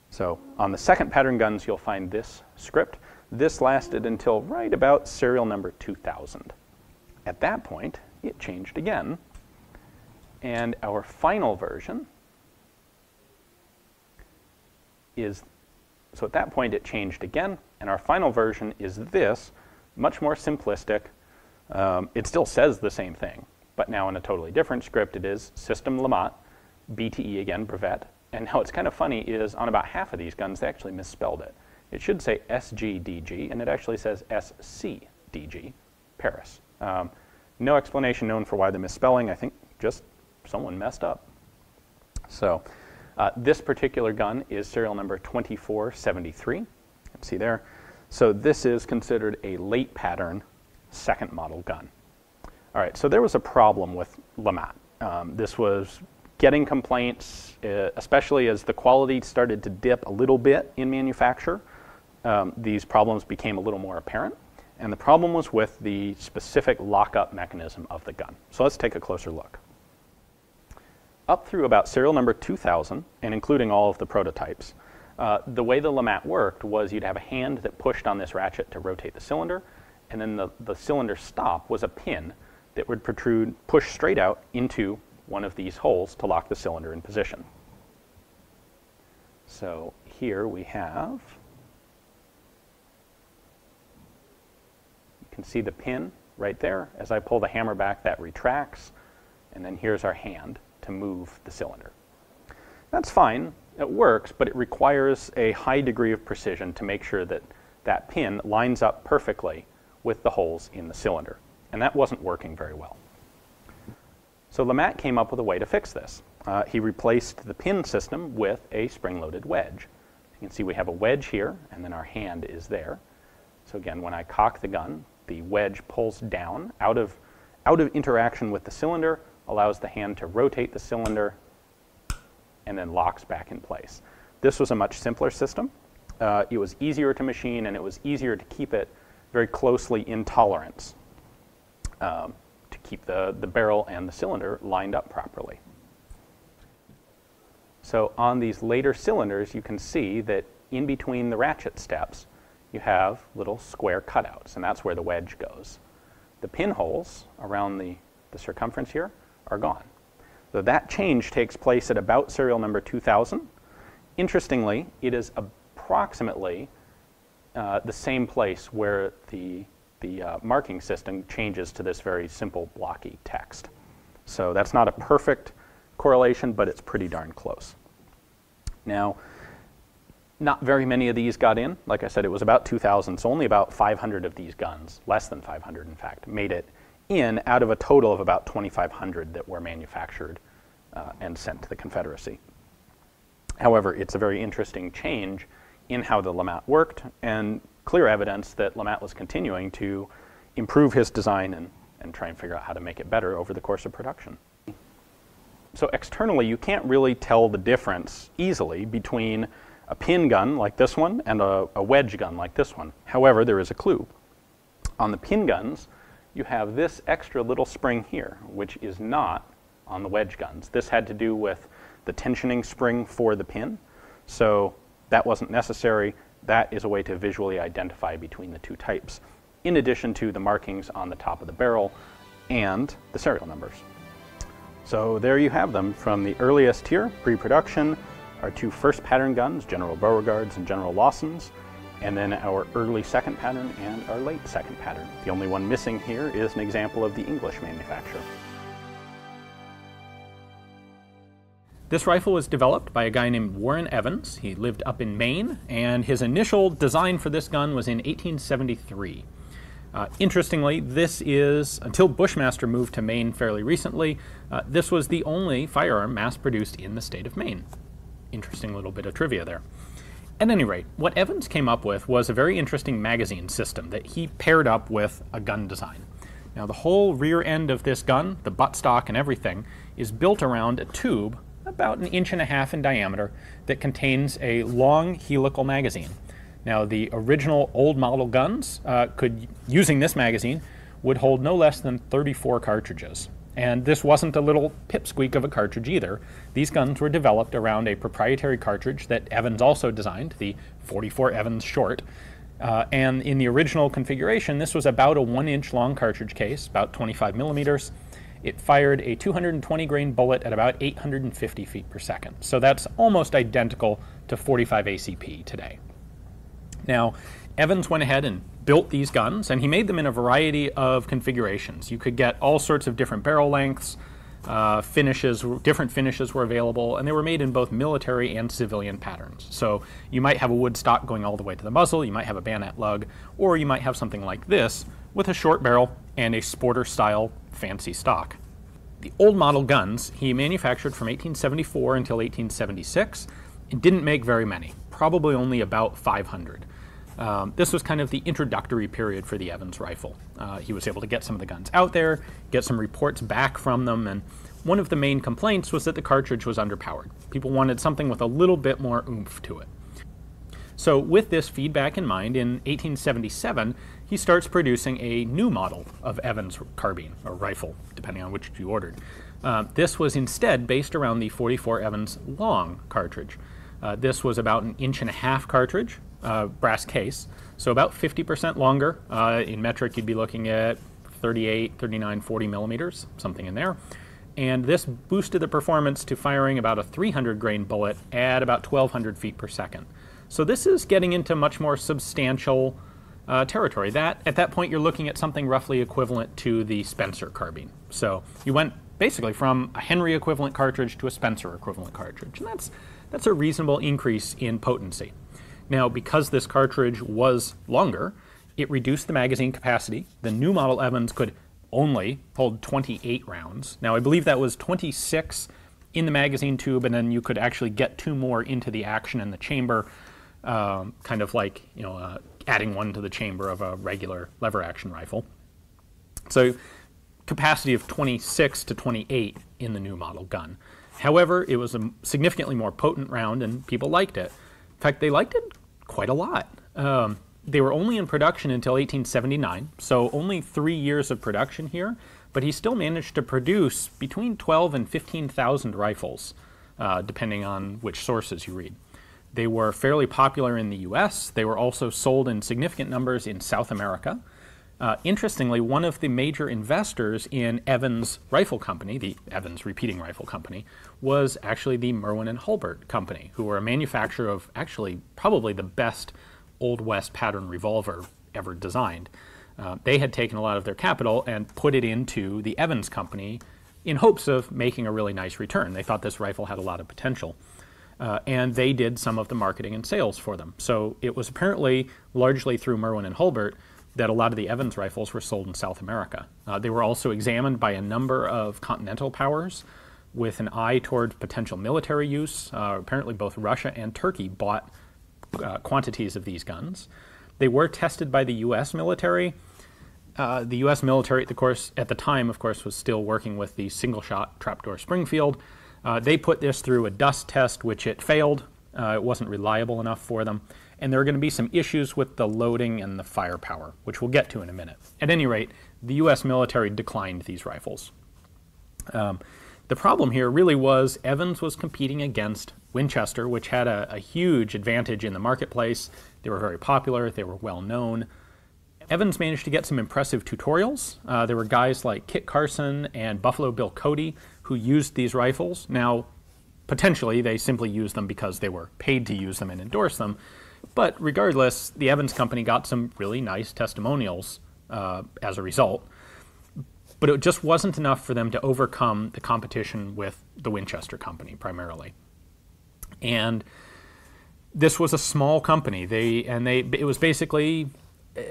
So on the second pattern guns, you'll find this script. This lasted until right about serial number 2000. At that point, it changed again. And our final version is, so at that point it changed again, and our final version is this, much more simplistic. Um, it still says the same thing, but now in a totally different script, it is System LeMat, BTE again, Brevet. And now it's kind of funny is on about half of these guns, they actually misspelled it. It should say SGDG, and it actually says SCDG, Paris. Um, no explanation known for why the misspelling. I think just someone messed up. So uh, this particular gun is serial number 2473. You can see there. So this is considered a late pattern second model gun. All right, so there was a problem with LeMat. Um, this was getting complaints, uh, especially as the quality started to dip a little bit in manufacture. Um, these problems became a little more apparent. And the problem was with the specific lockup mechanism of the gun. So let's take a closer look. Up through about serial number 2000, and including all of the prototypes, uh, the way the LeMat worked was you'd have a hand that pushed on this ratchet to rotate the cylinder, and then the, the cylinder stop was a pin that would protrude, push straight out into one of these holes to lock the cylinder in position. So here we have, you can see the pin right there. As I pull the hammer back, that retracts, and then here's our hand to move the cylinder. That's fine, it works, but it requires a high degree of precision to make sure that that pin lines up perfectly with the holes in the cylinder and that wasn't working very well. So LeMat came up with a way to fix this. Uh, he replaced the pin system with a spring-loaded wedge. You can see we have a wedge here, and then our hand is there. So again, when I cock the gun, the wedge pulls down out of, out of interaction with the cylinder, allows the hand to rotate the cylinder, and then locks back in place. This was a much simpler system. Uh, it was easier to machine, and it was easier to keep it very closely in tolerance um, to keep the, the barrel and the cylinder lined up properly. So on these later cylinders, you can see that in between the ratchet steps, you have little square cutouts, and that's where the wedge goes. The pinholes around the, the circumference here are gone. So that change takes place at about serial number 2000. Interestingly, it is approximately uh, the same place where the the uh, marking system changes to this very simple blocky text. So that's not a perfect correlation, but it's pretty darn close. Now, not very many of these got in. Like I said, it was about 2,000, so only about 500 of these guns, less than 500 in fact, made it in out of a total of about 2,500 that were manufactured uh, and sent to the Confederacy. However, it's a very interesting change in how the LeMat worked and clear evidence that LeMat was continuing to improve his design and, and try and figure out how to make it better over the course of production. So externally, you can't really tell the difference easily between a pin gun like this one and a, a wedge gun like this one. However, there is a clue. On the pin guns, you have this extra little spring here, which is not on the wedge guns. This had to do with the tensioning spring for the pin. So that wasn't necessary. That is a way to visually identify between the two types, in addition to the markings on the top of the barrel and the serial numbers. So there you have them from the earliest here, pre-production, our two first pattern guns, General Beauregard's and General Lawson's, and then our early second pattern and our late second pattern. The only one missing here is an example of the English manufacturer. This rifle was developed by a guy named Warren Evans. He lived up in Maine, and his initial design for this gun was in 1873. Uh, interestingly, this is, until Bushmaster moved to Maine fairly recently, uh, this was the only firearm mass produced in the state of Maine. Interesting little bit of trivia there. At any rate, what Evans came up with was a very interesting magazine system that he paired up with a gun design. Now, the whole rear end of this gun, the buttstock and everything, is built around a tube about an inch and a half in diameter that contains a long helical magazine. Now, the original old model guns uh, could, using this magazine, would hold no less than 34 cartridges. And this wasn't a little pipsqueak of a cartridge either. These guns were developed around a proprietary cartridge that Evans also designed, the 44 Evans Short. Uh, and in the original configuration, this was about a one inch long cartridge case, about 25 millimeters, it fired a 220 grain bullet at about 850 feet per second. So that's almost identical to 45 ACP today. Now, Evans went ahead and built these guns, and he made them in a variety of configurations. You could get all sorts of different barrel lengths, uh, finishes, different finishes were available, and they were made in both military and civilian patterns. So you might have a wood stock going all the way to the muzzle, you might have a bayonet lug, or you might have something like this with a short barrel and a sporter style fancy stock. The old model guns he manufactured from 1874 until 1876 and didn't make very many, probably only about 500. Um, this was kind of the introductory period for the Evans rifle. Uh, he was able to get some of the guns out there, get some reports back from them, and one of the main complaints was that the cartridge was underpowered. People wanted something with a little bit more oomph to it. So, with this feedback in mind, in 1877, he starts producing a new model of Evans carbine, or rifle, depending on which you ordered. Uh, this was instead based around the 44 Evans long cartridge. Uh, this was about an inch and a half cartridge, uh, brass case, so about 50% longer. Uh, in metric, you'd be looking at 38, 39, 40 millimeters, something in there. And this boosted the performance to firing about a 300 grain bullet at about 1200 feet per second. So this is getting into much more substantial uh, territory. That At that point, you're looking at something roughly equivalent to the Spencer carbine. So you went basically from a Henry equivalent cartridge to a Spencer equivalent cartridge. And that's, that's a reasonable increase in potency. Now, because this cartridge was longer, it reduced the magazine capacity. The new model Evans could only hold 28 rounds. Now, I believe that was 26 in the magazine tube, and then you could actually get two more into the action in the chamber um, kind of like you know uh, adding one to the chamber of a regular lever action rifle. So capacity of 26 to 28 in the new model gun. However, it was a significantly more potent round and people liked it. In fact, they liked it quite a lot. Um, they were only in production until 1879, so only three years of production here, but he still managed to produce between 12 and 15,000 rifles, uh, depending on which sources you read. They were fairly popular in the US. They were also sold in significant numbers in South America. Uh, interestingly, one of the major investors in Evans Rifle Company, the Evans Repeating Rifle Company, was actually the Merwin and Hulbert Company, who were a manufacturer of actually probably the best Old West pattern revolver ever designed. Uh, they had taken a lot of their capital and put it into the Evans Company in hopes of making a really nice return. They thought this rifle had a lot of potential. Uh, and they did some of the marketing and sales for them. So it was apparently largely through Merwin and Hulbert that a lot of the Evans rifles were sold in South America. Uh, they were also examined by a number of continental powers with an eye toward potential military use. Uh, apparently, both Russia and Turkey bought uh, quantities of these guns. They were tested by the U.S. military. Uh, the U.S. military, of course, at the time, of course, was still working with the single-shot trapdoor Springfield. Uh, they put this through a dust test, which it failed. Uh, it wasn't reliable enough for them. And there are going to be some issues with the loading and the firepower, which we'll get to in a minute. At any rate, the U.S. military declined these rifles. Um, the problem here really was Evans was competing against Winchester, which had a, a, huge advantage in the marketplace. They were very popular, they were well known. Evans managed to get some impressive tutorials. Uh, there were guys like Kit Carson and Buffalo Bill Cody who used these rifles. Now, potentially, they simply used them because they were paid to use them and endorse them. But regardless, the Evans Company got some really nice testimonials uh, as a result but it just wasn't enough for them to overcome the competition with the Winchester Company primarily. And this was a small company. They and they it was basically uh,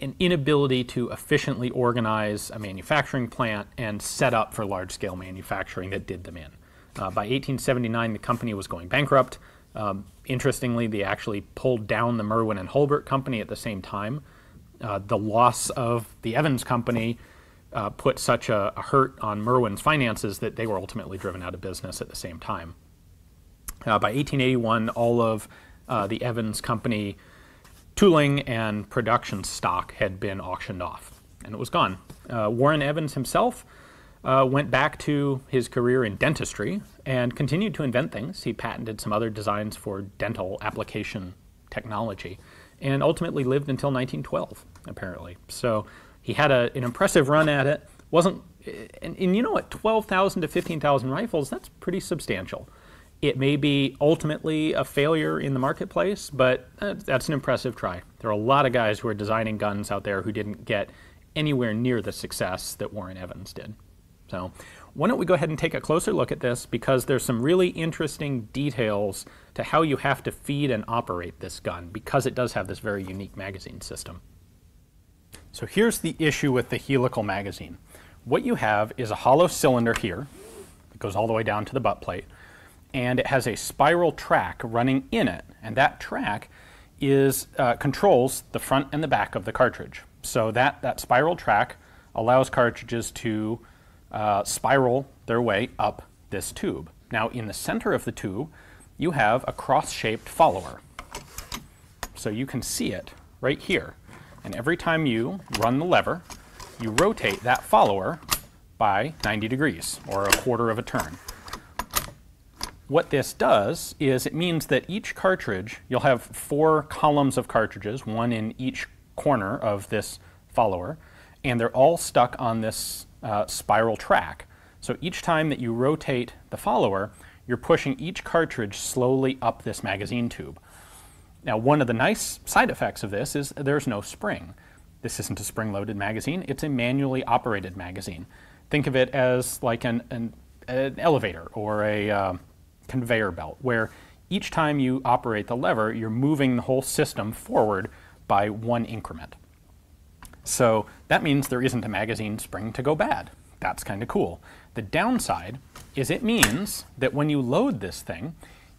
an inability to efficiently organize a manufacturing plant and set up for large-scale manufacturing that did them in. Uh, by 1879, the company was going bankrupt. Um, interestingly, they actually pulled down the Merwin and Hulbert Company at the same time. Uh, the loss of the Evans Company uh, put such a, a, hurt on Merwin's finances that they were ultimately driven out of business at the same time. Uh, by 1881, all of uh, the Evans Company tooling and production stock had been auctioned off, and it was gone. Uh, Warren Evans himself uh, went back to his career in dentistry and continued to invent things. He patented some other designs for dental application technology and ultimately lived until 1912, apparently. So he had a, an impressive run at it. Wasn't, and, and you know what, 12,000 to 15,000 rifles, that's pretty substantial. It may be ultimately a failure in the marketplace, but uh, that's an impressive try. There are a lot of guys who are designing guns out there who didn't get anywhere near the success that Warren Evans did. So why don't we go ahead and take a closer look at this because there's some really interesting details to how you have to feed and operate this gun because it does have this very unique magazine system. So here's the issue with the helical magazine. What you have is a hollow cylinder here. It goes all the way down to the butt plate. And it has a spiral track running in it. And that track is uh, controls the front and the back of the cartridge. So that, that spiral track allows cartridges to uh, spiral their way up this tube. Now in the center of the tube, you have a cross-shaped follower. So you can see it right here. And every time you run the lever, you rotate that follower by 90 degrees, or a quarter of a turn. What this does is it means that each cartridge, you'll have four columns of cartridges, one in each corner of this follower, and they're all stuck on this uh, spiral track. So each time that you rotate the follower, you're pushing each cartridge slowly up this magazine tube. Now, one of the nice side effects of this is there's no spring. This isn't a spring-loaded magazine, it's a manually operated magazine. Think of it as like an, an, an elevator or a uh, conveyor belt, where each time you operate the lever, you're moving the whole system forward by one increment. So that means there isn't a magazine spring to go bad. That's kind of cool. The downside is it means that when you load this thing,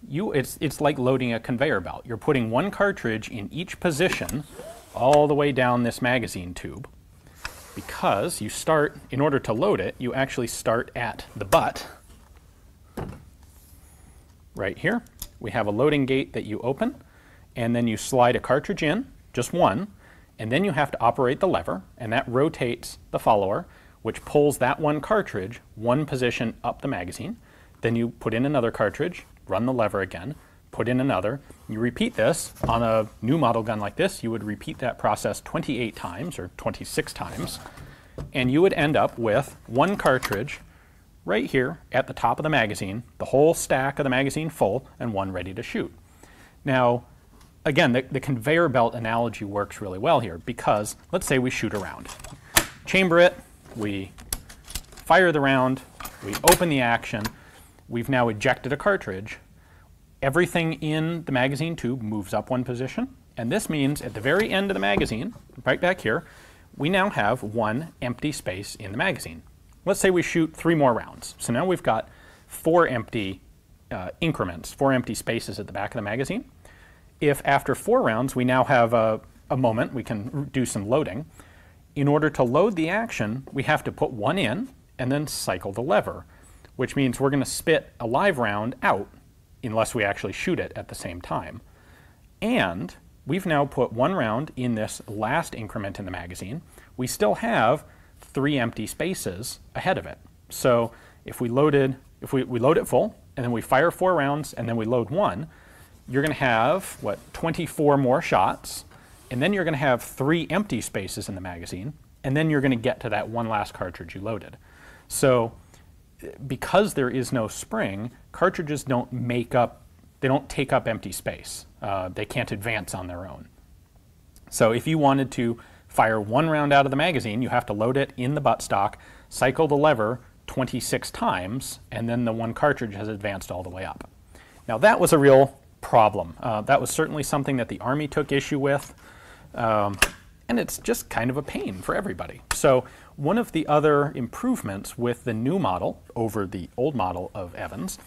you, it's, it's like loading a conveyor belt. You're putting one cartridge in each position all the way down this magazine tube because you start, in order to load it, you actually start at the butt right here. We have a loading gate that you open and then you slide a cartridge in, just one, and then you have to operate the lever and that rotates the follower which pulls that one cartridge one position up the magazine. Then you put in another cartridge, run the lever again, put in another. You repeat this on a new model gun like this, you would repeat that process 28 times or 26 times, and you would end up with one cartridge right here at the top of the magazine, the whole stack of the magazine full, and one ready to shoot. Now, again, the, the conveyor belt analogy works really well here because let's say we shoot a round. Chamber it, we fire the round, we open the action, We've now ejected a cartridge. Everything in the magazine tube moves up one position, and this means at the very end of the magazine, right back here, we now have one empty space in the magazine. Let's say we shoot three more rounds. So now we've got four empty uh, increments, four empty spaces at the back of the magazine. If after four rounds we now have a, a moment, we can do some loading. In order to load the action, we have to put one in and then cycle the lever, which means we're going to spit a live round out unless we actually shoot it at the same time. And we've now put one round in this last increment in the magazine. We still have three empty spaces ahead of it. So if we loaded, if we, we load it full, and then we fire four rounds, and then we load one, you're going to have, what, 24 more shots, and then you're going to have three empty spaces in the magazine, and then you're going to get to that one last cartridge you loaded. So because there is no spring, cartridges don't make up, they don't take up empty space. Uh, they can't advance on their own. So if you wanted to fire one round out of the magazine, you have to load it in the buttstock, cycle the lever 26 times, and then the one cartridge has advanced all the way up. Now that was a real problem. Uh, that was certainly something that the Army took issue with, um, and it's just kind of a pain for everybody. So one of the other improvements with the new model over the old model of Evans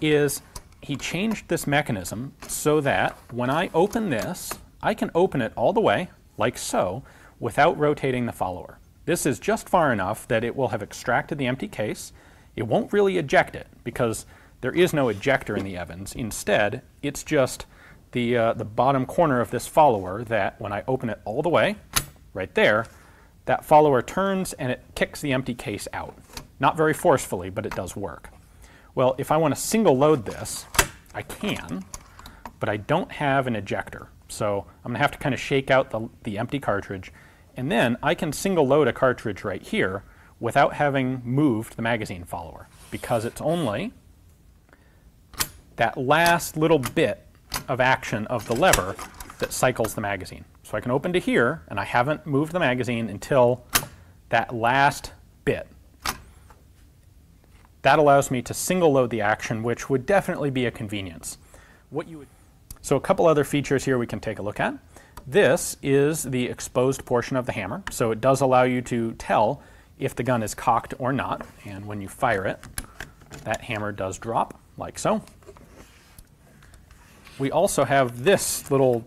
is he changed this mechanism so that when I open this, I can open it all the way, like so, without rotating the follower. This is just far enough that it will have extracted the empty case. It won't really eject it because there is no ejector in the Evans. Instead, it's just the, uh, the bottom corner of this follower that when I open it all the way, right there, that follower turns and it kicks the empty case out. Not very forcefully, but it does work. Well, if I want to single load this, I can, but I don't have an ejector. So I'm going to have to kind of shake out the, the empty cartridge and then I can single load a cartridge right here without having moved the magazine follower because it's only that last little bit of action of the lever that cycles the magazine. So I can open to here and I haven't moved the magazine until that last bit. That allows me to single load the action, which would definitely be a convenience. What you would, so a couple other features here we can take a look at. This is the exposed portion of the hammer, so it does allow you to tell if the gun is cocked or not, and when you fire it, that hammer does drop, like so. We also have this little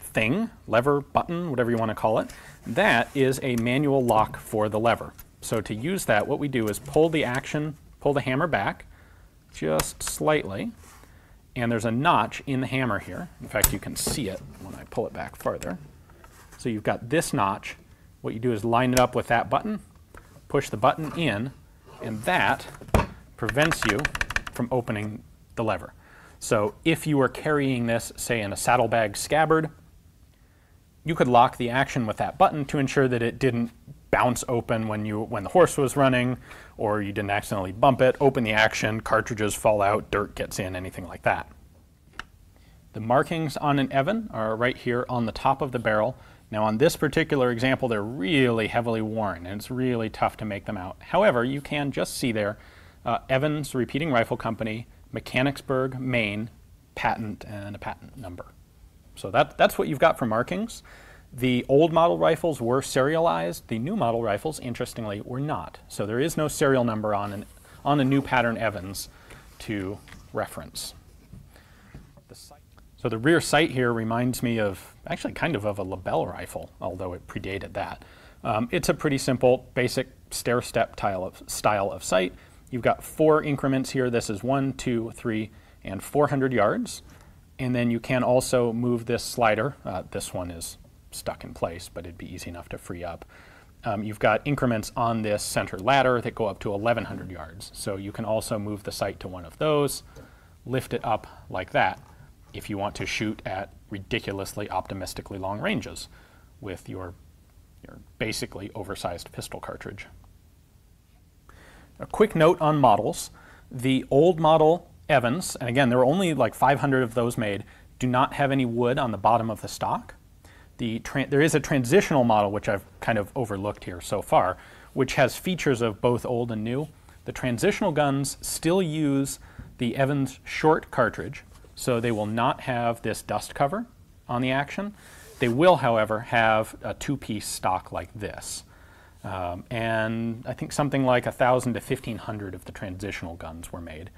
thing, lever, button, whatever you want to call it. That is a manual lock for the lever. So to use that, what we do is pull the action, pull the hammer back just slightly, and there's a notch in the hammer here. In fact, you can see it when I pull it back farther. So you've got this notch. What you do is line it up with that button, push the button in, and that prevents you from opening the lever. So if you were carrying this, say, in a saddlebag scabbard, you could lock the action with that button to ensure that it didn't bounce open when you when the horse was running or you didn't accidentally bump it, open the action, cartridges fall out, dirt gets in, anything like that. The markings on an Evan are right here on the top of the barrel. Now on this particular example, they're really heavily worn and it's really tough to make them out. However, you can just see there, uh, Evans Repeating Rifle Company, Mechanicsburg, Maine, patent and a patent number. So that, that's what you've got for markings. The old model rifles were serialized. The new model rifles, interestingly, were not. So there is no serial number on, an, on a new pattern Evans to reference. So the rear sight here reminds me of, actually kind of of a Lebel rifle, although it predated that. Um, it's a pretty simple, basic stair-step of, style of sight. You've got four increments here. This is one, two, three, and 400 yards. And then you can also move this slider. Uh, this one is stuck in place, but it'd be easy enough to free up. Um, you've got increments on this center ladder that go up to 1,100 yards. So you can also move the sight to one of those, lift it up like that if you want to shoot at ridiculously optimistically long ranges with your, your basically oversized pistol cartridge. A quick note on models. The old model Evans, and again, there were only like 500 of those made, do not have any wood on the bottom of the stock the there is a transitional model, which I've kind of overlooked here so far, which has features of both old and new. The transitional guns still use the Evans short cartridge, so they will not have this dust cover on the action. They will, however, have a two-piece stock like this. Um, and I think something like 1,000 to 1,500 of the transitional guns were made.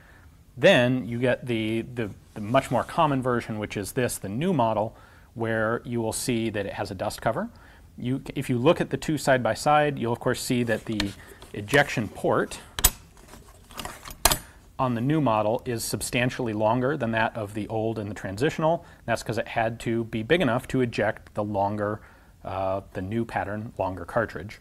Then you get the, the, the much more common version, which is this, the new model, where you will see that it has a dust cover. You, if you look at the two side by side, you'll of course see that the ejection port on the new model is substantially longer than that of the old and the transitional. That's because it had to be big enough to eject the longer, uh, the new pattern, longer cartridge.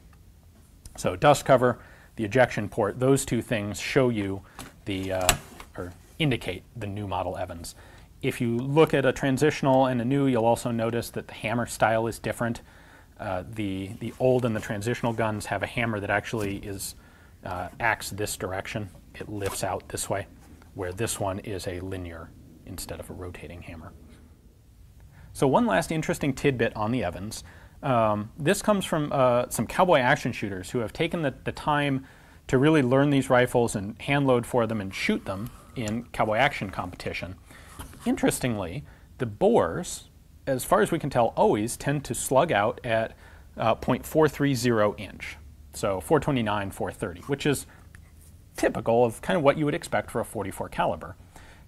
So dust cover, the ejection port, those two things show you the, uh, or indicate the new model Evans. If you look at a transitional and a new, you'll also notice that the hammer style is different. Uh, the, the old and the transitional guns have a hammer that actually is, uh, acts this direction it lifts out this way, where this one is a linear instead of a rotating hammer. So one last interesting tidbit on the Evans. Um, this comes from uh, some cowboy action shooters who have taken the, the time to really learn these rifles and hand load for them and shoot them in cowboy action competition. Interestingly, the bores, as far as we can tell, always tend to slug out at uh, 0.430 inch. So 429, 430, which is typical of kind of what you would expect for a 44 caliber.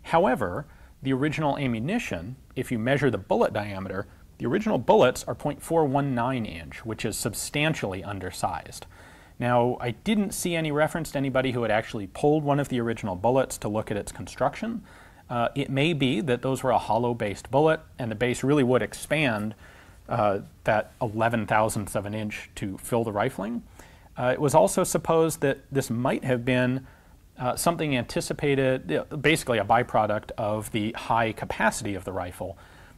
However, the original ammunition, if you measure the bullet diameter, the original bullets are 0.419 inch, which is substantially undersized. Now, I didn't see any reference to anybody who had actually pulled one of the original bullets to look at its construction. Uh, it may be that those were a hollow-based bullet, and the base really would expand uh, that 11 thousandths of an inch to fill the rifling. Uh, it was also supposed that this might have been uh, something anticipated, basically a byproduct of the high capacity of the rifle,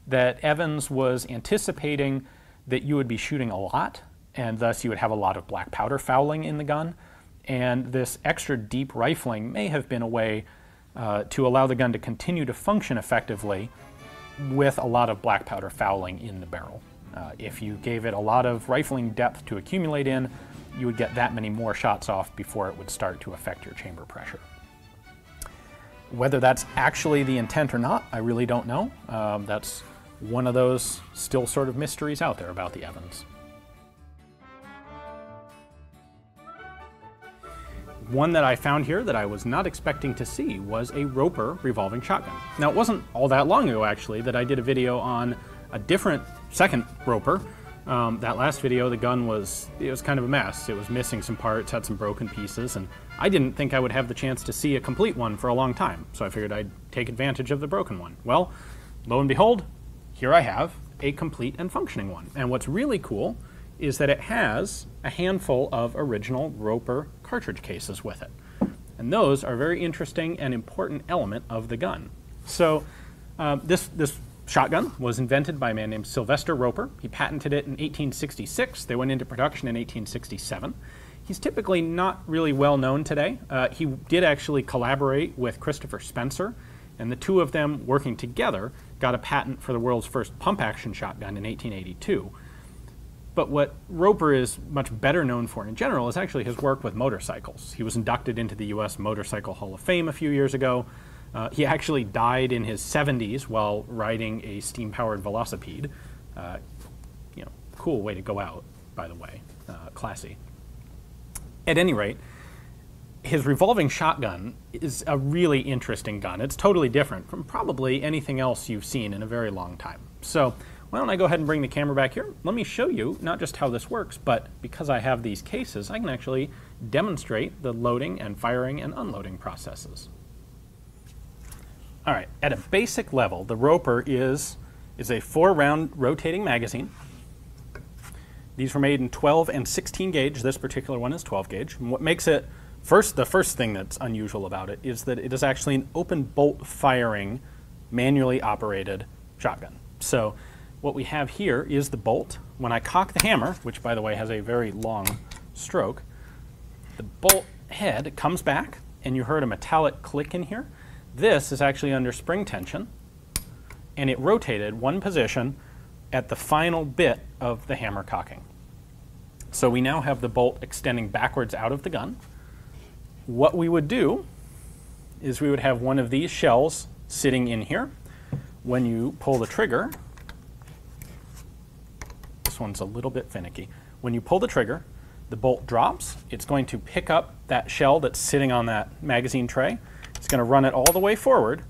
that Evans was anticipating that you would be shooting a lot, and thus you would have a lot of black powder fouling in the gun. And this extra deep rifling may have been a way uh, to allow the gun to continue to function effectively with a lot of black powder fouling in the barrel. Uh, if you gave it a lot of rifling depth to accumulate in, you would get that many more shots off before it would start to affect your chamber pressure. Whether that's actually the intent or not, I really don't know. Um, that's one of those still sort of mysteries out there about the Evans. One that I found here that I was not expecting to see was a Roper revolving shotgun. Now, it wasn't all that long ago, actually, that I did a video on a different second Roper um, that last video, the gun was, it was kind of a mess. It was missing some parts, had some broken pieces, and I didn't think I would have the chance to see a complete one for a long time, so I figured I'd take advantage of the broken one. Well, lo and behold, here I have a complete and functioning one. And what's really cool is that it has a handful of original Roper cartridge cases with it. And those are a very interesting and important element of the gun. So uh, this, this shotgun was invented by a man named Sylvester Roper. He patented it in 1866. They went into production in 1867. He's typically not really well known today. Uh, he did actually collaborate with Christopher Spencer, and the two of them working together got a patent for the world's first pump action shotgun in 1882. But what Roper is much better known for in general is actually his work with motorcycles. He was inducted into the U.S. Motorcycle Hall of Fame a few years ago. Uh, he actually died in his 70s while riding a steam-powered velocipede. Uh, you know, cool way to go out, by the way, uh, classy. At any rate, his revolving shotgun is a really interesting gun. It's totally different from probably anything else you've seen in a very long time. So why don't I go ahead and bring the camera back here? Let me show you not just how this works, but because I have these cases, I can actually demonstrate the loading and firing and unloading processes. All right, at a basic level, the Roper is, is a four-round rotating magazine. These were made in 12 and 16 gauge. This particular one is 12 gauge. And what makes it, first, the first thing that's unusual about it is that it is actually an open bolt firing, manually operated shotgun. So what we have here is the bolt. When I cock the hammer, which by the way has a very long stroke, the bolt head comes back, and you heard a metallic click in here. This is actually under spring tension, and it rotated one position at the final bit of the hammer cocking. So we now have the bolt extending backwards out of the gun. What we would do is we would have one of these shells sitting in here. When you pull the trigger, this one's a little bit finicky. When you pull the trigger, the bolt drops. It's going to pick up that shell that's sitting on that magazine tray It's going to run it all the way forward.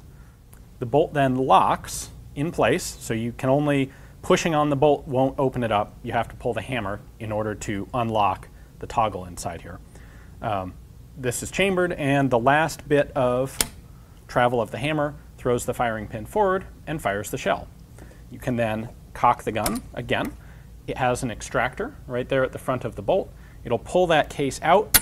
The bolt then locks in place, so you can only, pushing on the bolt won't open it up. You have to pull the hammer in order to unlock the toggle inside here. Um, this is chambered, and the last bit of travel of the hammer throws the firing pin forward and fires the shell. You can then cock the gun again. It has an extractor right there at the front of the bolt. It'll pull that case out,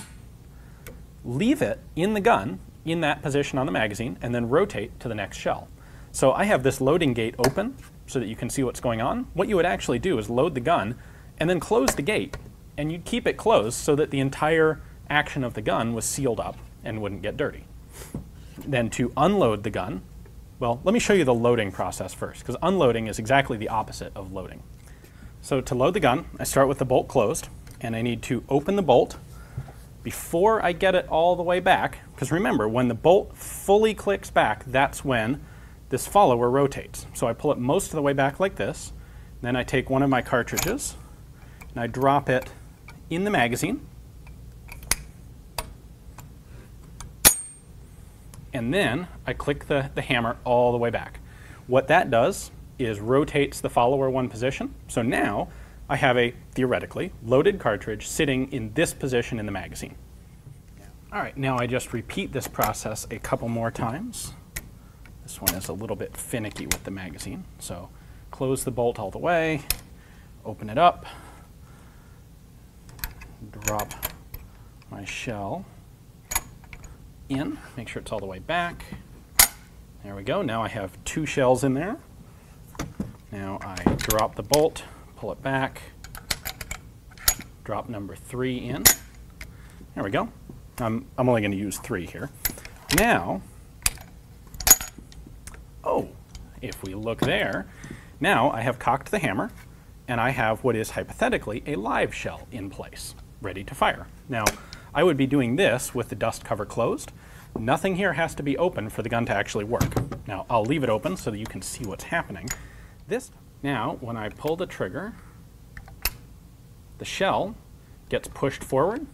leave it in the gun in that position on the magazine, and then rotate to the next shell. So I have this loading gate open so that you can see what's going on. What you would actually do is load the gun and then close the gate, and you'd keep it closed so that the entire action of the gun was sealed up and wouldn't get dirty. Then to unload the gun, well, let me show you the loading process first, because unloading is exactly the opposite of loading. So to load the gun, I start with the bolt closed, and I need to open the bolt before I get it all the way back, because remember, when the bolt fully clicks back, that's when this follower rotates. So I pull it most of the way back like this, then I take one of my cartridges, and I drop it in the magazine, and then I click the, the hammer all the way back. What that does is rotates the follower one position. So now I have a, theoretically, loaded cartridge sitting in this position in the magazine. All right, now I just repeat this process a couple more times. This one is a little bit finicky with the magazine. So close the bolt all the way, open it up, drop my shell in, make sure it's all the way back. There we go, now I have two shells in there. Now I drop the bolt, pull it back, drop number three in. There we go. I'm, I'm only going to use three here. Now, oh, if we look there, now I have cocked the hammer and I have what is hypothetically a live shell in place, ready to fire. Now, I would be doing this with the dust cover closed. Nothing here has to be open for the gun to actually work. Now, I'll leave it open so that you can see what's happening. This, now, when I pull the trigger, the shell gets pushed forward,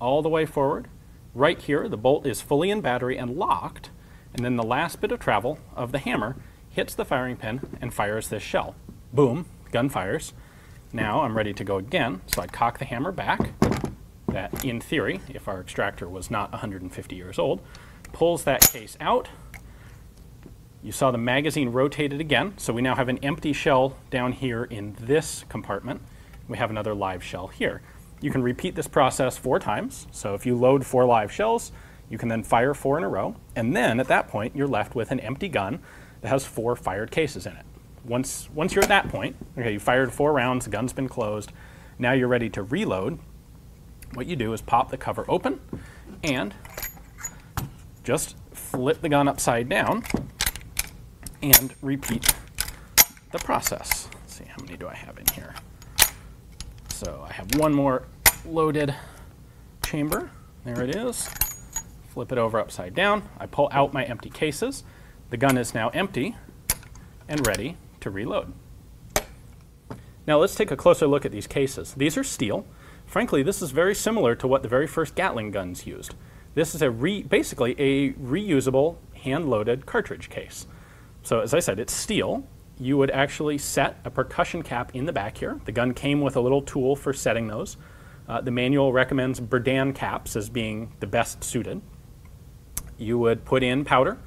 all the way forward. Right here, the bolt is fully in battery and locked, and then the last bit of travel of the hammer hits the firing pin and fires this shell. Boom, gun fires. Now I'm ready to go again, so I cock the hammer back. That, in theory, if our extractor was not 150 years old, pulls that case out, you saw the magazine rotated again, so we now have an empty shell down here in this compartment. We have another live shell here. You can repeat this process four times. So if you load four live shells, you can then fire four in a row. And then at that point, you're left with an empty gun that has four fired cases in it. Once, once you're at that point, okay, you fired four rounds, the gun's been closed, now you're ready to reload. What you do is pop the cover open and just flip the gun upside down and repeat the process. Let's see, how many do I have in here? So I have one more loaded chamber. There it is. Flip it over upside down. I pull out my empty cases. The gun is now empty and ready to reload. Now let's take a closer look at these cases. These are steel. Frankly, this is very similar to what the very first Gatling guns used. This is a basically a reusable hand-loaded cartridge case. So as I said, it's steel. You would actually set a percussion cap in the back here. The gun came with a little tool for setting those. Uh, the manual recommends Berdan caps as being the best suited. You would put in powder,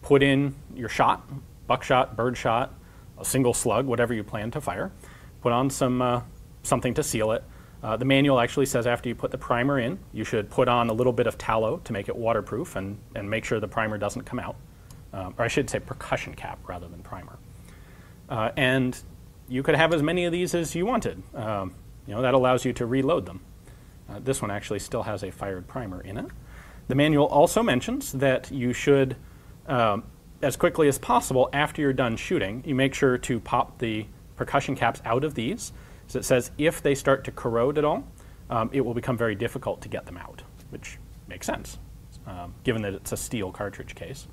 put in your shot, buckshot, birdshot, a single slug, whatever you plan to fire. Put on some uh, something to seal it. Uh, the manual actually says after you put the primer in, you should put on a little bit of tallow to make it waterproof and, and make sure the primer doesn't come out um, or I should say percussion cap rather than primer. Uh, and you could have as many of these as you wanted. Um, you know, that allows you to reload them. Uh, this one actually still has a fired primer in it. The manual also mentions that you should, um, as quickly as possible after you're done shooting, you make sure to pop the percussion caps out of these. So it says if they start to corrode at all, um, it will become very difficult to get them out, which makes sense, um, given that it's a steel cartridge case.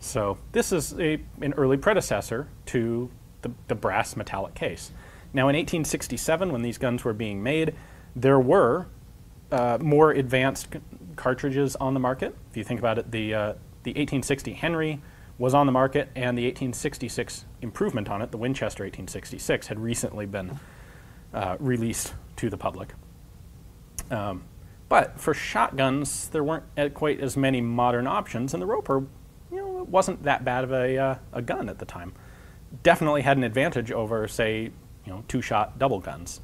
So this is a, an early predecessor to the, the brass metallic case. Now in 1867, when these guns were being made, there were uh, more advanced cartridges on the market. If you think about it, the, uh, the 1860 Henry was on the market, and the 1866 improvement on it, the Winchester 1866, had recently been uh, released to the public. Um, but for shotguns, there weren't quite as many modern options, and the Roper, you know, wasn't that bad of a, uh, a gun at the time. Definitely had an advantage over, say, you know, two-shot double guns.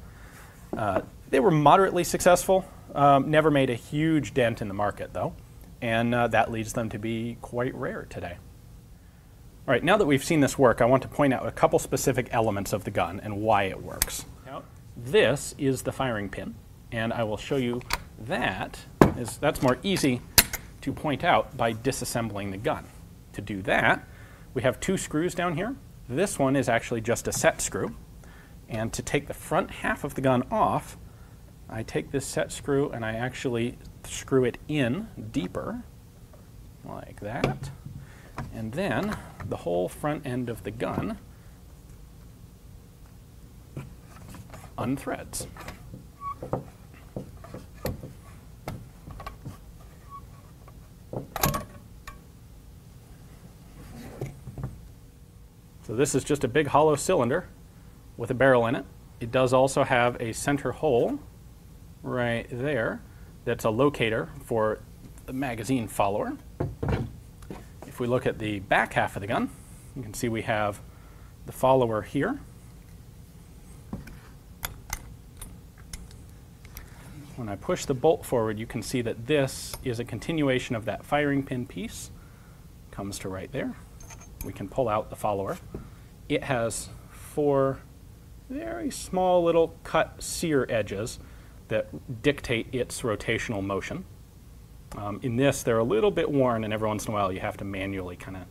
Uh, they were moderately successful, um, never made a huge dent in the market, though, and uh, that leads them to be quite rare today. All right, now that we've seen this work, I want to point out a couple specific elements of the gun and why it works. This is the firing pin, and I will show you that. Is, that's more easy to point out by disassembling the gun. To do that, we have two screws down here. This one is actually just a set screw. And to take the front half of the gun off, I take this set screw and I actually screw it in deeper, like that. And then the whole front end of the gun unthreads. So this is just a big hollow cylinder with a barrel in it. It does also have a center hole right there that's a locator for the magazine follower. If we look at the back half of the gun, you can see we have the follower here. When I push the bolt forward, you can see that this is a continuation of that firing pin piece. Comes to right there we can pull out the follower. It has four very small little cut sear edges that dictate its rotational motion. Um, in this, they're a little bit worn, and every once in a while you have to manually kind of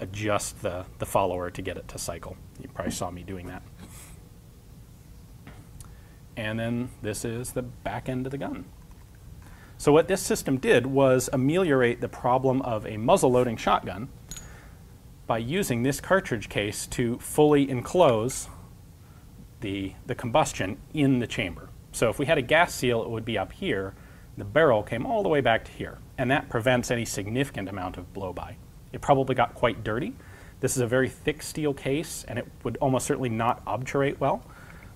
adjust the, the follower to get it to cycle. You probably saw me doing that. And then this is the back end of the gun. So what this system did was ameliorate the problem of a muzzle loading shotgun by using this cartridge case to fully enclose the, the combustion in the chamber. So if we had a gas seal, it would be up here. The barrel came all the way back to here, and that prevents any significant amount of blow-by. It probably got quite dirty. This is a very thick steel case, and it would almost certainly not obturate well.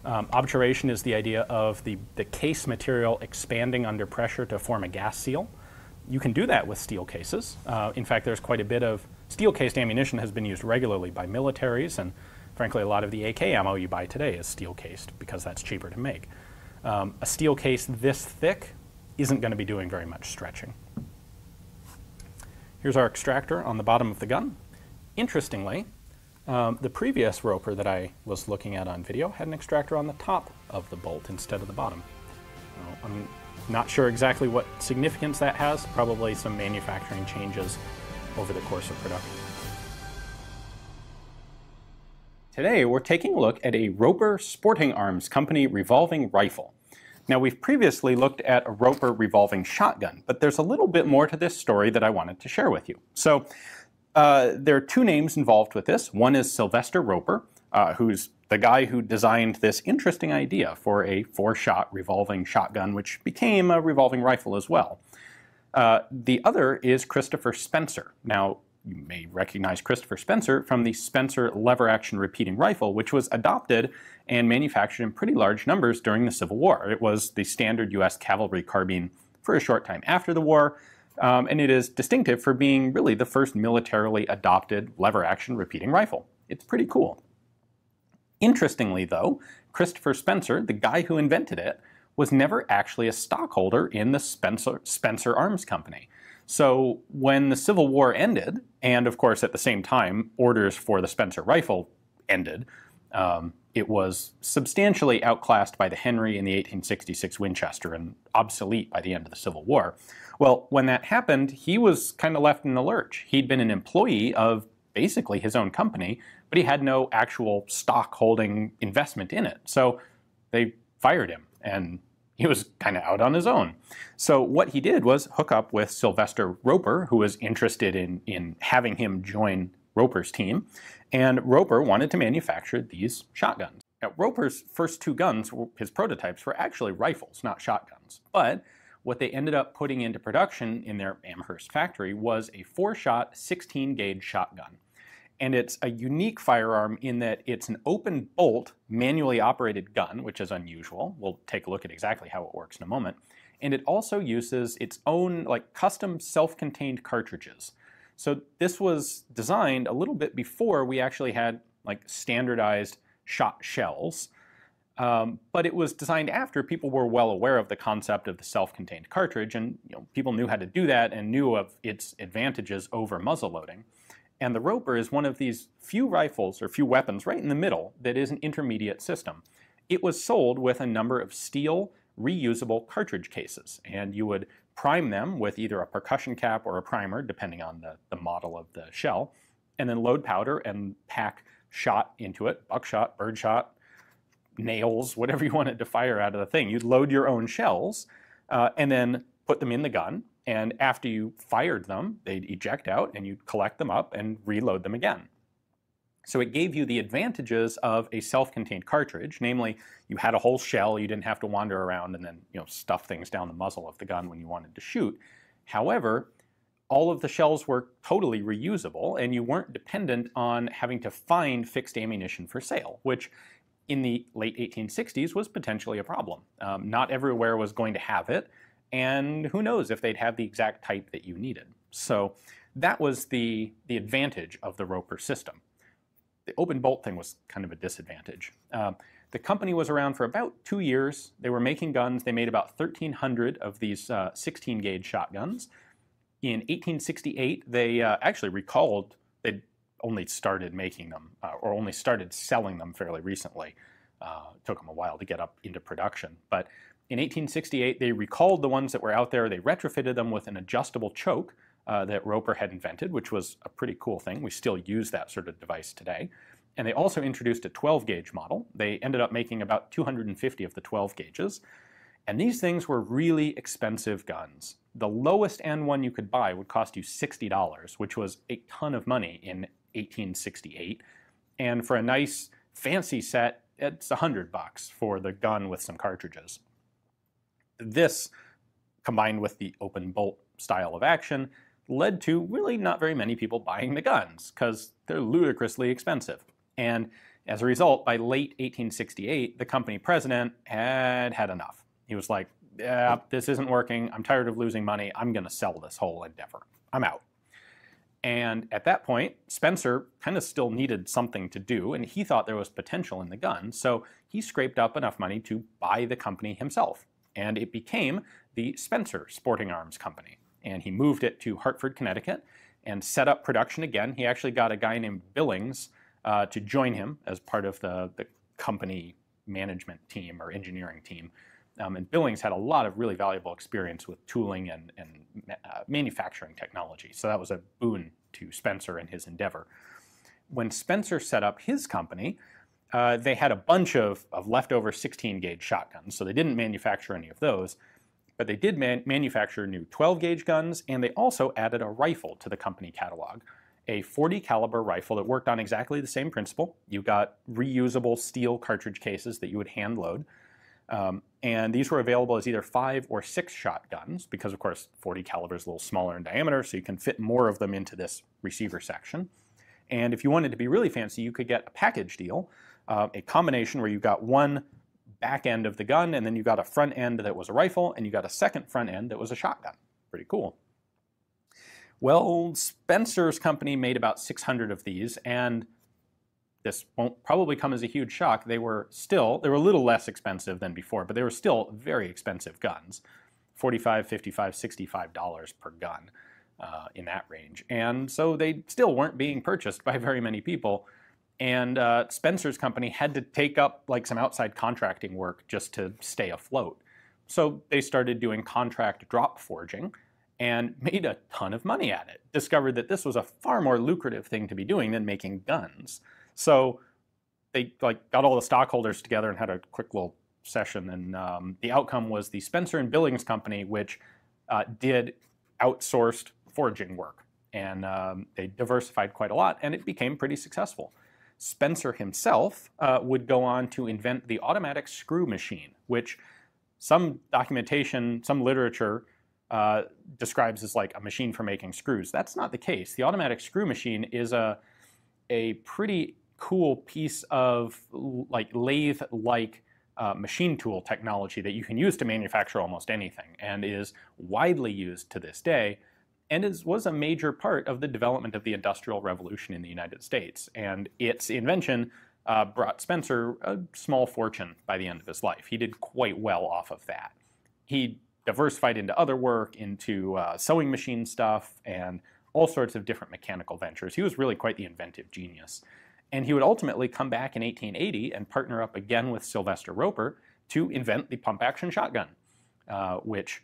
Um, obturation is the idea of the, the case material expanding under pressure to form a gas seal. You can do that with steel cases. Uh, in fact, there's quite a bit of Steel-cased ammunition has been used regularly by militaries, and frankly, a lot of the AK ammo you buy today is steel-cased because that's cheaper to make. Um, a steel case this thick isn't going to be doing very much stretching. Here's our extractor on the bottom of the gun. Interestingly, um, the previous roper that I was looking at on video had an extractor on the top of the bolt instead of the bottom. I'm not sure exactly what significance that has, probably some manufacturing changes over the course of production. Today, we're taking a look at a Roper Sporting Arms Company revolving rifle. Now, we've previously looked at a Roper revolving shotgun, but there's a little bit more to this story that I wanted to share with you. So, uh, there are two names involved with this. One is Sylvester Roper, uh, who's the guy who designed this interesting idea for a four-shot revolving shotgun, which became a revolving rifle as well. Uh, the other is Christopher Spencer. Now, you may recognize Christopher Spencer from the Spencer lever action repeating rifle, which was adopted and manufactured in pretty large numbers during the Civil War. It was the standard U.S. cavalry carbine for a short time after the war, um, and it is distinctive for being really the first militarily adopted lever action repeating rifle. It's pretty cool. Interestingly, though, Christopher Spencer, the guy who invented it, was never actually a stockholder in the Spencer, Spencer Arms Company. So when the Civil War ended, and of course at the same time orders for the Spencer rifle ended, um, it was substantially outclassed by the Henry and the 1866 Winchester and obsolete by the end of the Civil War. Well, when that happened, he was kind of left in the lurch. He'd been an employee of basically his own company, but he had no actual stock holding investment in it. So they fired him and he was kind of out on his own. So what he did was hook up with Sylvester Roper, who was interested in, in having him join Roper's team, and Roper wanted to manufacture these shotguns. Now, Roper's first two guns, his prototypes, were actually rifles, not shotguns. But what they ended up putting into production in their Amherst factory was a four shot, 16 gauge shotgun. And it's a unique firearm in that it's an open bolt, manually operated gun, which is unusual. We'll take a look at exactly how it works in a moment. And it also uses its own, like, custom self contained cartridges. So this was designed a little bit before we actually had, like, standardized shot shells. Um, but it was designed after people were well aware of the concept of the self-contained cartridge, and you know, people knew how to do that and knew of its advantages over muzzle loading. And the Roper is one of these few rifles or few weapons right in the middle that is an intermediate system. It was sold with a number of steel reusable cartridge cases, and you would prime them with either a percussion cap or a primer, depending on the, the model of the shell, and then load powder and pack shot into it, buckshot, birdshot, nails, whatever you wanted to fire out of the thing. You'd load your own shells uh, and then put them in the gun. And after you fired them, they'd eject out and you'd collect them up and reload them again. So it gave you the advantages of a self-contained cartridge, namely you had a whole shell, you didn't have to wander around and then you know stuff things down the muzzle of the gun when you wanted to shoot. However, all of the shells were totally reusable and you weren't dependent on having to find fixed ammunition for sale, which in the late 1860s was potentially a problem. Um, not everywhere was going to have it, and who knows if they'd have the exact type that you needed. So that was the, the advantage of the Roper system. The open bolt thing was kind of a disadvantage. Uh, the company was around for about two years. They were making guns. They made about 1,300 of these uh, 16 gauge shotguns. In 1868, they uh, actually recalled, they'd only started making them uh, or only started selling them fairly recently. Uh, took them a while to get up into production. But in 1868, they recalled the ones that were out there. They retrofitted them with an adjustable choke uh, that Roper had invented, which was a pretty cool thing. We still use that sort of device today. And they also introduced a 12 gauge model. They ended up making about 250 of the 12 gauges. And these things were really expensive guns. The lowest end one you could buy would cost you $60, which was a ton of money in 1868. And for a nice fancy set, it's 100 bucks for the gun with some cartridges. This, combined with the open bolt style of action, led to really not very many people buying the guns because they're ludicrously expensive. And as a result, by late 1868, the company president had had enough. He was like, yeah, this isn't working. I'm tired of losing money. I'm going to sell this whole endeavor. I'm out. And at that point, Spencer kind of still needed something to do, and he thought there was potential in the gun. So he scraped up enough money to buy the company himself. And it became the Spencer Sporting Arms Company. And he moved it to Hartford, Connecticut, and set up production again. He actually got a guy named Billings uh, to join him as part of the, the company management team or engineering team. Um, and Billings had a lot of really valuable experience with tooling and, and uh, manufacturing technology. So that was a boon to Spencer and his endeavor. When Spencer set up his company, uh, they had a bunch of, of leftover 16 gauge shotguns. So they didn't manufacture any of those, but they did man- manufacture new 12 gauge guns, and they also added a rifle to the company catalog. A 40 caliber rifle that worked on exactly the same principle. You got reusable steel cartridge cases that you would hand load. Um, and these were available as either five or six shot guns, because of course 40 caliber is a little smaller in diameter, so you can fit more of them into this receiver section. And if you wanted to be really fancy, you could get a package deal, uh, a combination where you got one back end of the gun, and then you got a front end that was a rifle, and you got a second front end that was a shotgun. Pretty cool. Well, Spencer's company made about 600 of these, and this won't probably come as a huge shock. They were still, they were a little less expensive than before, but they were still very expensive guns. 45 55 $65 per gun uh, in that range. And so they still weren't being purchased by very many people. And uh, Spencer's company had to take up like some outside contracting work just to stay afloat. So they started doing contract drop forging and made a ton of money at it. Discovered that this was a far more lucrative thing to be doing than making guns. So they like got all the stockholders together and had a quick little session, and um, the outcome was the Spencer and Billings Company, which uh, did outsourced forging work, and um, they diversified quite a lot, and it became pretty successful. Spencer himself uh, would go on to invent the automatic screw machine, which some documentation, some literature uh, describes as like a machine for making screws. That's not the case. The automatic screw machine is a, a pretty cool piece of like lathe-like uh, machine tool technology that you can use to manufacture almost anything and is widely used to this day and is, was a major part of the development of the Industrial Revolution in the United States. And its invention uh, brought Spencer a small fortune by the end of his life. He did quite well off of that. He diversified into other work, into uh, sewing machine stuff, and all sorts of different mechanical ventures. He was really quite the inventive genius. And he would ultimately come back in 1880 and partner up again with Sylvester Roper to invent the pump action shotgun, uh, which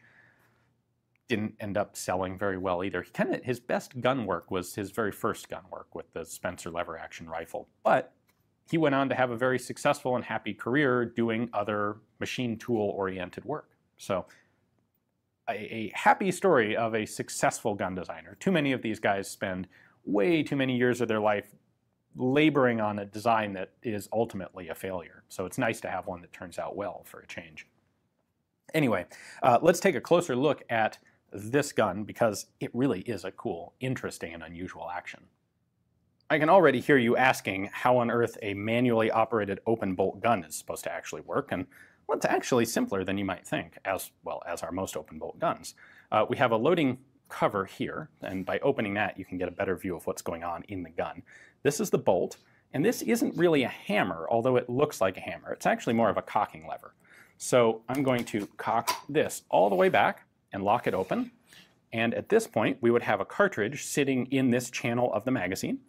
didn't end up selling very well either. He kind of his best gun work was his very first gun work with the Spencer lever action rifle. But he went on to have a very successful and happy career doing other machine tool oriented work. So a, a, happy story of a successful gun designer. Too many of these guys spend way too many years of their life laboring on a design that is ultimately a failure. So it's nice to have one that turns out well for a change. Anyway, uh, let's take a closer look at this gun because it really is a cool, interesting, and unusual action. I can already hear you asking how on earth a manually operated open bolt gun is supposed to actually work, and well, it's actually simpler than you might think, as well as our most open bolt guns. Uh, we have a loading cover here, and by opening that you can get a better view of what's going on in the gun. This is the bolt, and this isn't really a hammer, although it looks like a hammer. It's actually more of a cocking lever. So I'm going to cock this all the way back and lock it open. And at this point, we would have a cartridge sitting in this channel of the magazine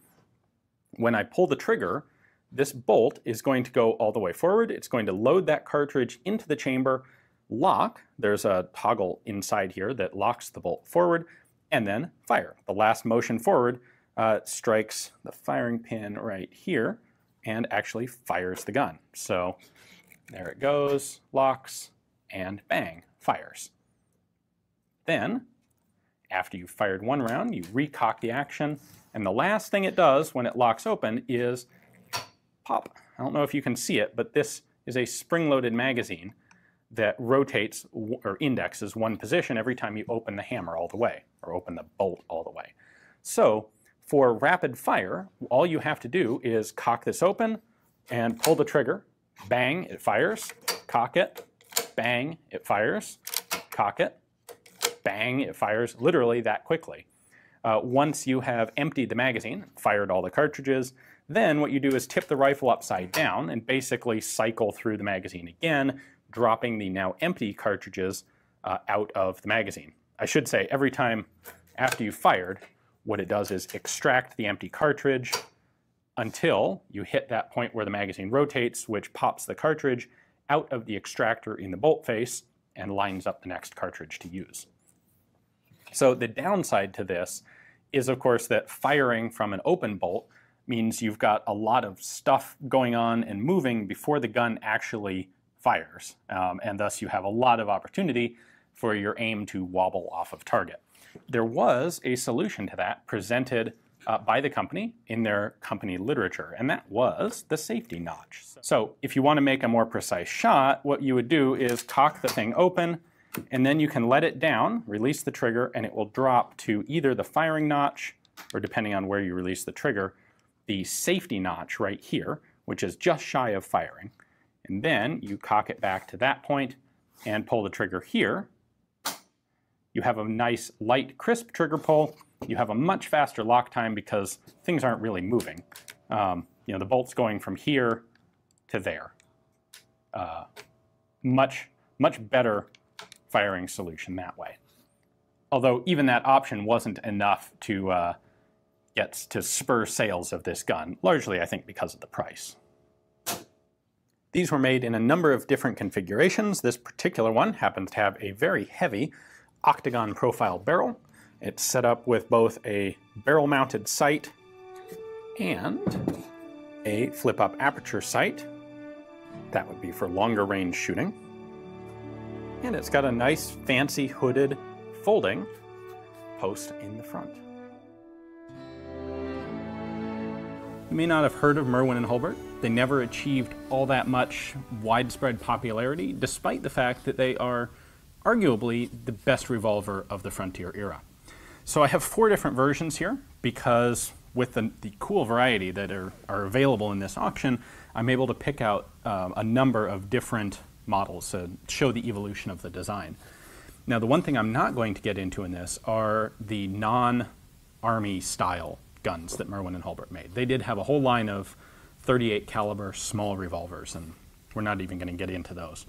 when I pull the trigger, this bolt is going to go all the way forward. It's going to load that cartridge into the chamber, lock. There's a toggle inside here that locks the bolt forward, and then fire. The last motion forward uh, strikes the firing pin right here and actually fires the gun. So there it goes, locks, and bang, fires. Then, after you've fired one round, you recock the action, and the last thing it does when it locks open is pop. I don't know if you can see it, but this is a spring-loaded magazine that rotates or indexes one position every time you open the hammer all the way, or open the bolt all the way. So for rapid fire, all you have to do is cock this open and pull the trigger. Bang, it fires. Cock it. Bang, it fires. Cock it. Bang, it fires literally that quickly. Uh, once you have emptied the magazine, fired all the cartridges, then what you do is tip the rifle upside down and basically cycle through the magazine again, dropping the now empty cartridges uh, out of the magazine. I should say every time after you've fired, what it does is extract the empty cartridge until you hit that point where the magazine rotates, which pops the cartridge out of the extractor in the bolt face and lines up the next cartridge to use. So the downside to this is, of course, that firing from an open bolt means you've got a lot of stuff going on and moving before the gun actually fires, um, and thus you have a lot of opportunity for your aim to wobble off of target. There was a solution to that presented uh, by the company in their company literature, and that was the safety notch. So if you want to make a more precise shot, what you would do is cock the thing open, and then you can let it down, release the trigger, and it will drop to either the firing notch, or depending on where you release the trigger, the safety notch right here, which is just shy of firing. And then you cock it back to that point and pull the trigger here. You have a nice light crisp trigger pull. You have a much faster lock time because things aren't really moving. Um, you know, the bolt's going from here to there. Uh, much, much better firing solution that way. Although even that option wasn't enough to uh, get to spur sales of this gun, largely I think because of the price. These were made in a number of different configurations. This particular one happens to have a very heavy octagon profile barrel. It's set up with both a barrel mounted sight and a flip up aperture sight. That would be for longer range shooting. And it's got a nice fancy hooded folding post in the front. You may not have heard of Merwin and Hulbert. They never achieved all that much widespread popularity, despite the fact that they are arguably the best revolver of the Frontier era. So I have four different versions here because with the, the cool variety that are, are available in this auction, I'm able to pick out uh, a number of different models to show the evolution of the design. Now, the one thing I'm not going to get into in this are the non-army style guns that Merwin and Hulbert made. They did have a whole line of 38 caliber small revolvers, and we're not even going to get into those.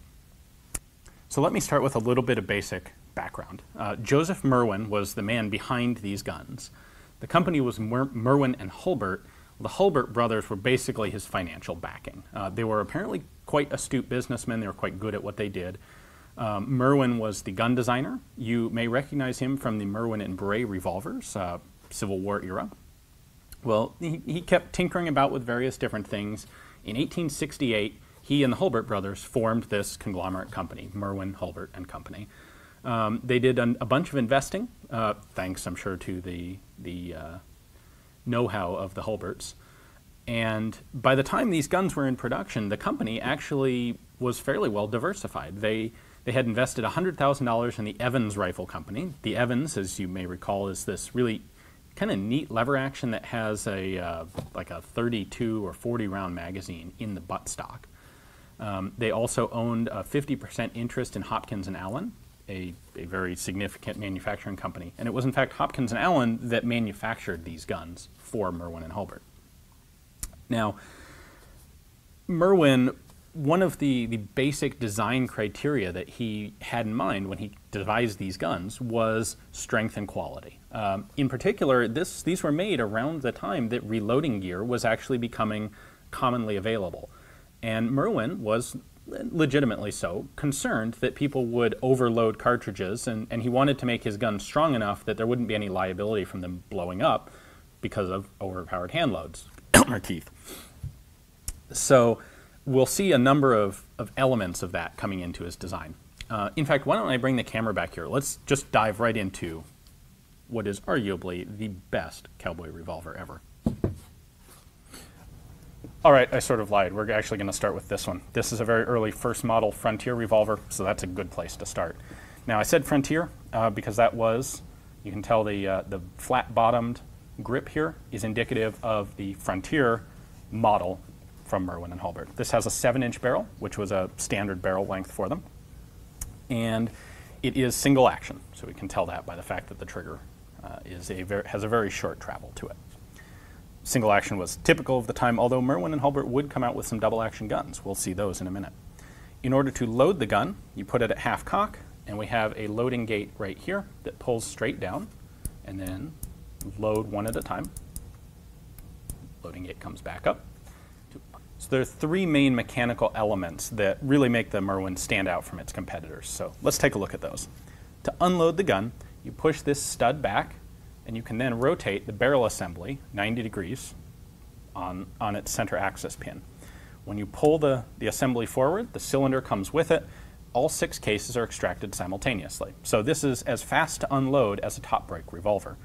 So let me start with a little bit of basic background. Uh, Joseph Merwin was the man behind these guns. The company was Mer Merwin and Hulbert. The Hulbert brothers were basically his financial backing. Uh, they were apparently quite astute businessmen. They were quite good at what they did. Um, Merwin was the gun designer. You may recognize him from the Merwin and Bray revolvers, uh, Civil War era. Well, he, he kept tinkering about with various different things. In 1868, he and the Hulbert brothers formed this conglomerate company, Merwin, Hulbert and Company. Um, they did an, a bunch of investing, uh, thanks, I'm sure, to the, the uh, know-how of the Hulberts. And by the time these guns were in production, the company actually was fairly well diversified. They, they had invested $100,000 in the Evans Rifle Company. The Evans, as you may recall, is this really kind of neat lever action that has a uh, like a 32 or 40 round magazine in the buttstock. Um, they also owned a 50% interest in Hopkins and Allen, a, a, very significant manufacturing company. And it was in fact Hopkins and Allen that manufactured these guns for Merwin and Hulbert. Now, Merwin, one of the, the basic design criteria that he had in mind when he devised these guns was strength and quality. Um, in particular, this, these were made around the time that reloading gear was actually becoming commonly available. And Merwin was legitimately so, concerned that people would overload cartridges, and, and he wanted to make his gun strong enough that there wouldn't be any liability from them blowing up because of overpowered hand teeth. So we'll see a number of, of elements of that coming into his design. Uh, in fact, why don't I bring the camera back here? Let's just dive right into what is arguably the best cowboy revolver ever. All right, I sort of lied. We're actually going to start with this one. This is a very early first model Frontier revolver, so that's a good place to start. Now, I said Frontier uh, because that was, you can tell the, uh, the flat-bottomed grip here is indicative of the Frontier model from Merwin and Hulbert. This has a 7-inch barrel, which was a standard barrel length for them. And it is single action, so we can tell that by the fact that the trigger uh, is a has a very short travel to it single action was typical of the time, although Merwin and Hulbert would come out with some double action guns. We'll see those in a minute. In order to load the gun, you put it at half cock, and we have a loading gate right here that pulls straight down, and then load one at a time. Loading gate comes back up. So there are three main mechanical elements that really make the Merwin stand out from its competitors. So let's take a look at those. To unload the gun, you push this stud back and you can then rotate the barrel assembly 90 degrees on, on its center axis pin. When you pull the, the assembly forward, the cylinder comes with it. All six cases are extracted simultaneously. So this is as fast to unload as a top break revolver,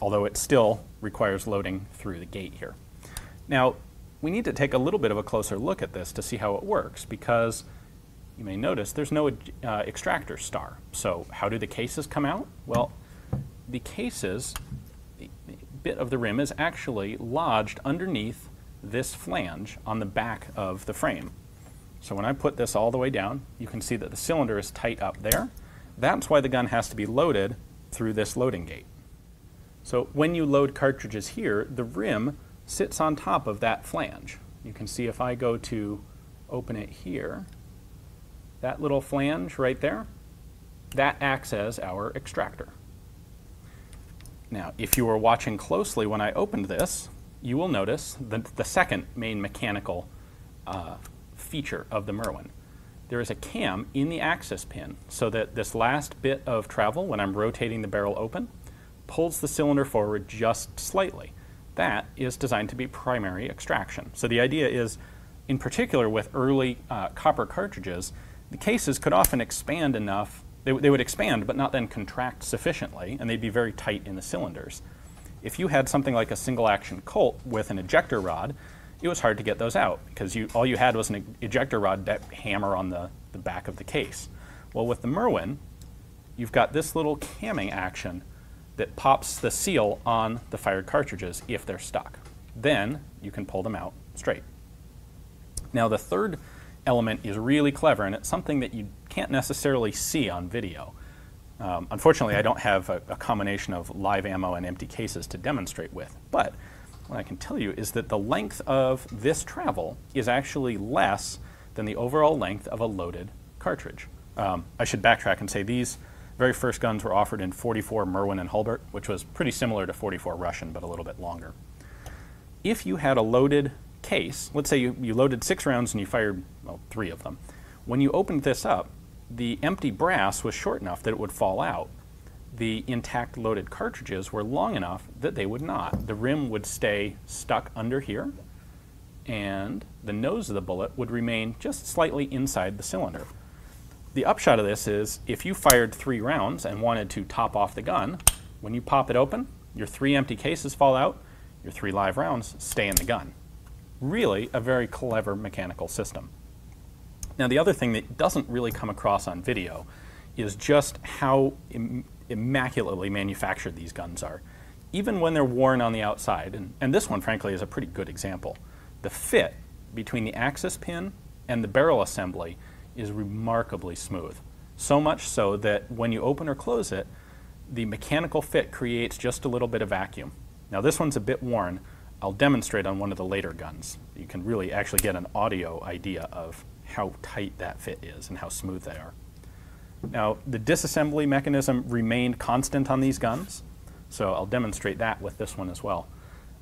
although it still requires loading through the gate here. Now, we need to take a little bit of a closer look at this to see how it works because you may notice there's no uh, extractor star. So how do the cases come out? Well, the cases, the, the bit of the rim is actually lodged underneath this flange on the back of the frame. So when I put this all the way down, you can see that the cylinder is tight up there. That's why the gun has to be loaded through this loading gate. So when you load cartridges here, the rim sits on top of that flange. You can see if I go to open it here, that little flange right there, that acts as our extractor. Now, if you were watching closely when I opened this, you will notice the, the second main mechanical uh, feature of the Merwin. There is a cam in the axis pin so that this last bit of travel, when I'm rotating the barrel open, pulls the cylinder forward just slightly. That is designed to be primary extraction. So the idea is, in particular with early uh, copper cartridges, the cases could often expand enough they, they would expand but not then contract sufficiently, and they'd be very tight in the cylinders. If you had something like a single action Colt with an ejector rod, it was hard to get those out because you, all you had was an ejector rod that hammer on the, the back of the case. Well, with the Merwin, you've got this little camming action that pops the seal on the fired cartridges if they're stuck. Then you can pull them out straight. Now the third element is really clever and it's something that you can't necessarily see on video. Um, unfortunately, I don't have a, a, combination of live ammo and empty cases to demonstrate with, but what I can tell you is that the length of this travel is actually less than the overall length of a loaded cartridge. Um, I should backtrack and say these very first guns were offered in 44 Merwin and Hulbert, which was pretty similar to 44 Russian, but a little bit longer. If you had a loaded case, let's say you, you loaded six rounds and you fired well, three of them, when you opened this up, the empty brass was short enough that it would fall out. The intact loaded cartridges were long enough that they would not. The rim would stay stuck under here, and the nose of the bullet would remain just slightly inside the cylinder. The upshot of this is if you fired three rounds and wanted to top off the gun, when you pop it open, your three empty cases fall out, your three live rounds stay in the gun. Really a very clever mechanical system. Now the other thing that doesn't really come across on video is just how Im immaculately manufactured these guns are. Even when they're worn on the outside, and, and this one frankly is a pretty good example, the fit between the axis pin and the barrel assembly is remarkably smooth. So much so that when you open or close it, the mechanical fit creates just a little bit of vacuum. Now this one's a bit worn. I'll demonstrate on one of the later guns. You can really actually get an audio idea of how tight that fit is and how smooth they are. Now the disassembly mechanism remained constant on these guns, so I'll demonstrate that with this one as well.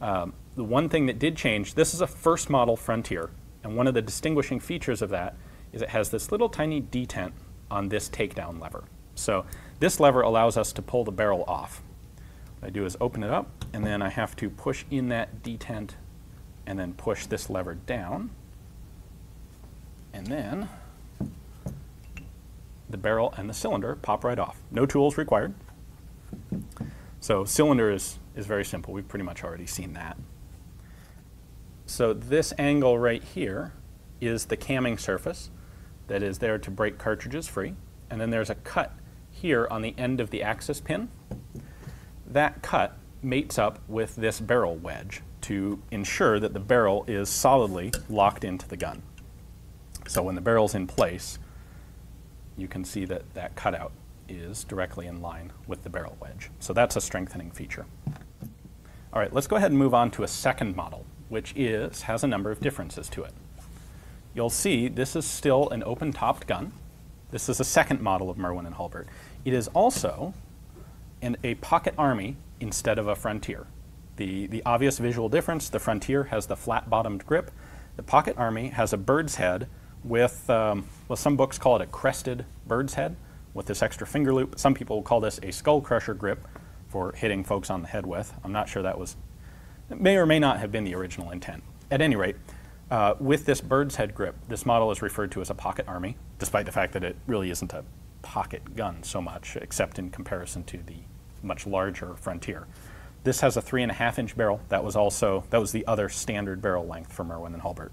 Um, the one thing that did change, this is a first model Frontier, and one of the distinguishing features of that is it has this little tiny detent on this takedown lever. So this lever allows us to pull the barrel off. What I do is open it up, and then I have to push in that detent and then push this lever down. And then the barrel and the cylinder pop right off. No tools required. So cylinder is, is very simple. We've pretty much already seen that. So this angle right here is the camming surface that is there to break cartridges free. And then there's a cut here on the end of the axis pin. That cut mates up with this barrel wedge to ensure that the barrel is solidly locked into the gun. So when the barrel's in place, you can see that that cutout is directly in line with the barrel wedge. So that's a strengthening feature. All right, let's go ahead and move on to a second model, which is has a number of differences to it you'll see this is still an open-topped gun. This is a second model of Merwin and Hulbert. It is also in a pocket army instead of a frontier. The, the obvious visual difference, the frontier has the flat-bottomed grip. The pocket army has a bird's head with, um, well, some books call it a crested bird's head with this extra finger loop. Some people call this a skull crusher grip for hitting folks on the head with. I'm not sure that was, it may or may not have been the original intent. At any rate, uh, with this bird's head grip, this model is referred to as a pocket army, despite the fact that it really isn't a pocket gun so much, except in comparison to the much larger Frontier. This has a three and a half inch barrel. That was also that was the other standard barrel length for Merwin and Hulbert.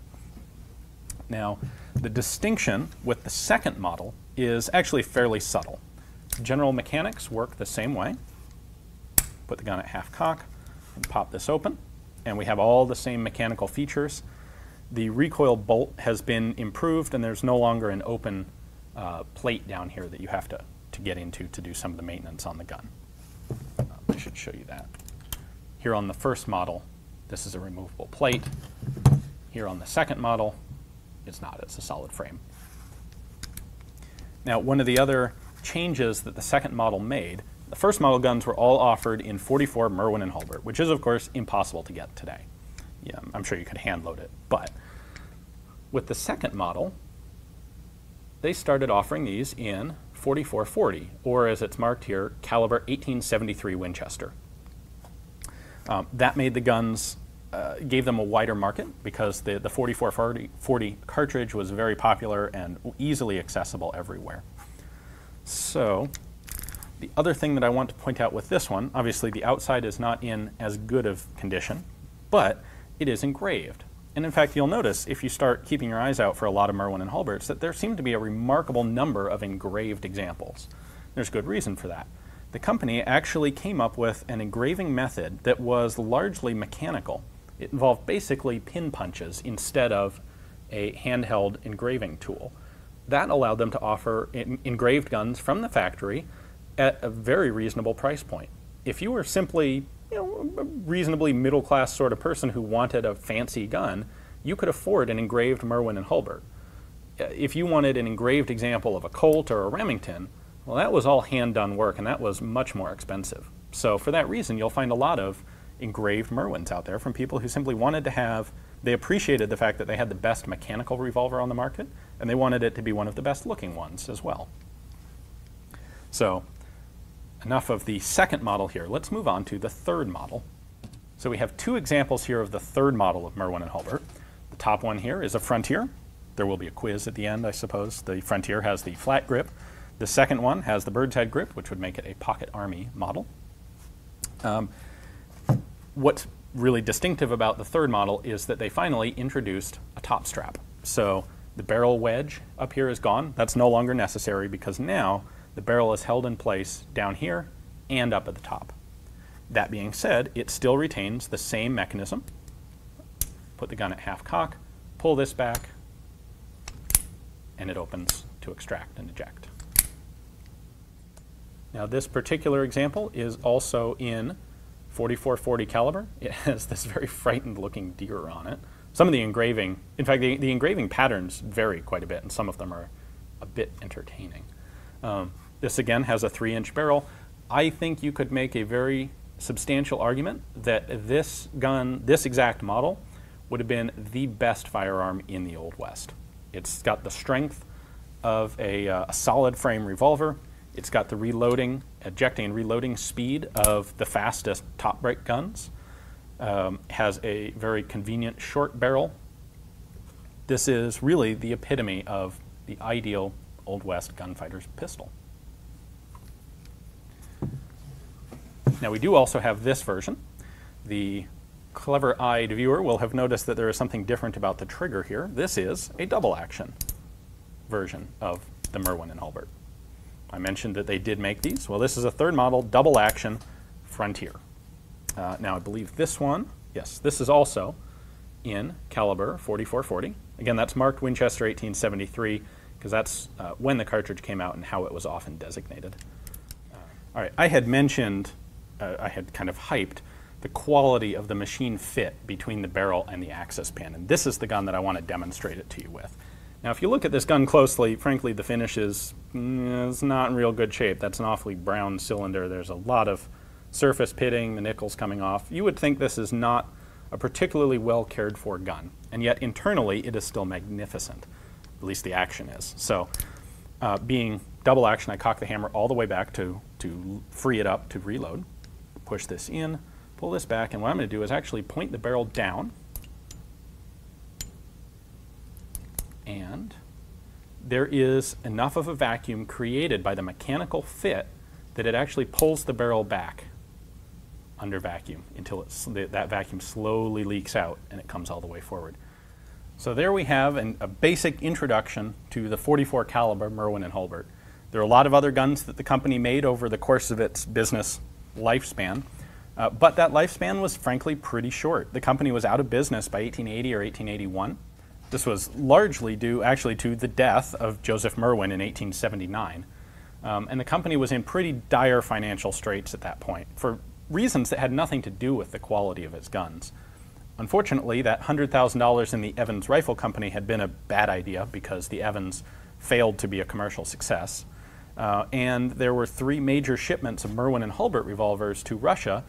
Now, the distinction with the second model is actually fairly subtle. General mechanics work the same way. Put the gun at half cock and pop this open, and we have all the same mechanical features the recoil bolt has been improved and there's no longer an open uh, plate down here that you have to, to get into to do some of the maintenance on the gun. Uh, I should show you that. Here on the first model, this is a removable plate. Here on the second model, it's not, it's a solid frame. Now, one of the other changes that the second model made, the first model guns were all offered in 44 Merwin and Hulbert, which is, of course, impossible to get today yeah, I'm sure you could hand load it. But with the second model, they started offering these in 4440, or as it's marked here, caliber 1873 Winchester. Um, that made the guns, uh, gave them a wider market because the, the 4440 cartridge was very popular and easily accessible everywhere. So The other thing that I want to point out with this one, obviously the outside is not in as good of condition, but it is engraved. And in fact, you'll notice if you start keeping your eyes out for a lot of Merwin and Hulberts that there seem to be a remarkable number of engraved examples. There's good reason for that. The company actually came up with an engraving method that was largely mechanical. It involved basically pin punches instead of a handheld engraving tool. That allowed them to offer engraved guns from the factory at a very reasonable price point. If you were simply you know, a reasonably middle class sort of person who wanted a fancy gun, you could afford an engraved Merwin and Hulbert. Uh, if you wanted an engraved example of a Colt or a Remington, well, that was all hand done work and that was much more expensive. So, for that reason, you'll find a lot of engraved Merwins out there from people who simply wanted to have, they appreciated the fact that they had the best mechanical revolver on the market and they wanted it to be one of the best looking ones as well. So, enough of the second model here. Let's move on to the third model. So we have two examples here of the third model of Merwin and Hulbert. The top one here is a Frontier. There will be a quiz at the end, I suppose. The Frontier has the flat grip. The second one has the bird's head grip, which would make it a pocket army model. Um, what's really distinctive about the third model is that they finally introduced a top strap. So the barrel wedge up here is gone. That's no longer necessary because now the barrel is held in place down here and up at the top. That being said, it still retains the same mechanism. Put the gun at half cock, pull this back, and it opens to extract and eject. Now this particular example is also in 4440 caliber. It has this very frightened looking deer on it. Some of the engraving, in fact, the, the engraving patterns vary quite a bit, and some of them are a bit entertaining. Um, this again has a three inch barrel. I think you could make a very substantial argument that this gun, this exact model, would have been the best firearm in the Old West. It's got the strength of a, uh, a solid frame revolver. It's got the reloading, ejecting and reloading speed of the fastest top break guns. Um, has a very convenient short barrel. This is really the epitome of the ideal Old West gunfighter's pistol. Now we do also have this version. The clever-eyed viewer will have noticed that there is something different about the trigger here. This is a double action version of the Merwin and Hulbert. I mentioned that they did make these. Well, this is a third model, double action Frontier. Uh, now I believe this one, yes, this is also in caliber 4440. Again, that's marked Winchester 1873 because that's uh, when the cartridge came out and how it was often designated. Uh, all right, I had mentioned uh, I had kind of hyped the quality of the machine fit between the barrel and the axis pin. And this is the gun that I want to demonstrate it to you with. Now, if you look at this gun closely, frankly, the finish is, mm, is not in real good shape. That's an awfully brown cylinder. There's a lot of surface pitting, the nickel's coming off. You would think this is not a particularly well cared for gun, and yet internally it is still magnificent. At least the action is. So, uh, being double action, I cock the hammer all the way back to, to free it up to reload push this in, pull this back, and what I'm going to do is actually point the barrel down. And there is enough of a vacuum created by the mechanical fit that it actually pulls the barrel back under vacuum until that vacuum slowly leaks out and it comes all the way forward. So there we have an, a basic introduction to the 44 caliber Merwin and Hulbert. There are a lot of other guns that the company made over the course of its business lifespan. Uh, but that lifespan was frankly pretty short. The company was out of business by 1880 or 1881. This was largely due actually to the death of Joseph Merwin in 1879. Um, and the company was in pretty dire financial straits at that point for reasons that had nothing to do with the quality of its guns. Unfortunately, that $100,000 in the Evans Rifle Company had been a bad idea because the Evans failed to be a commercial success. Uh, and there were three major shipments of Merwin and Hulbert revolvers to Russia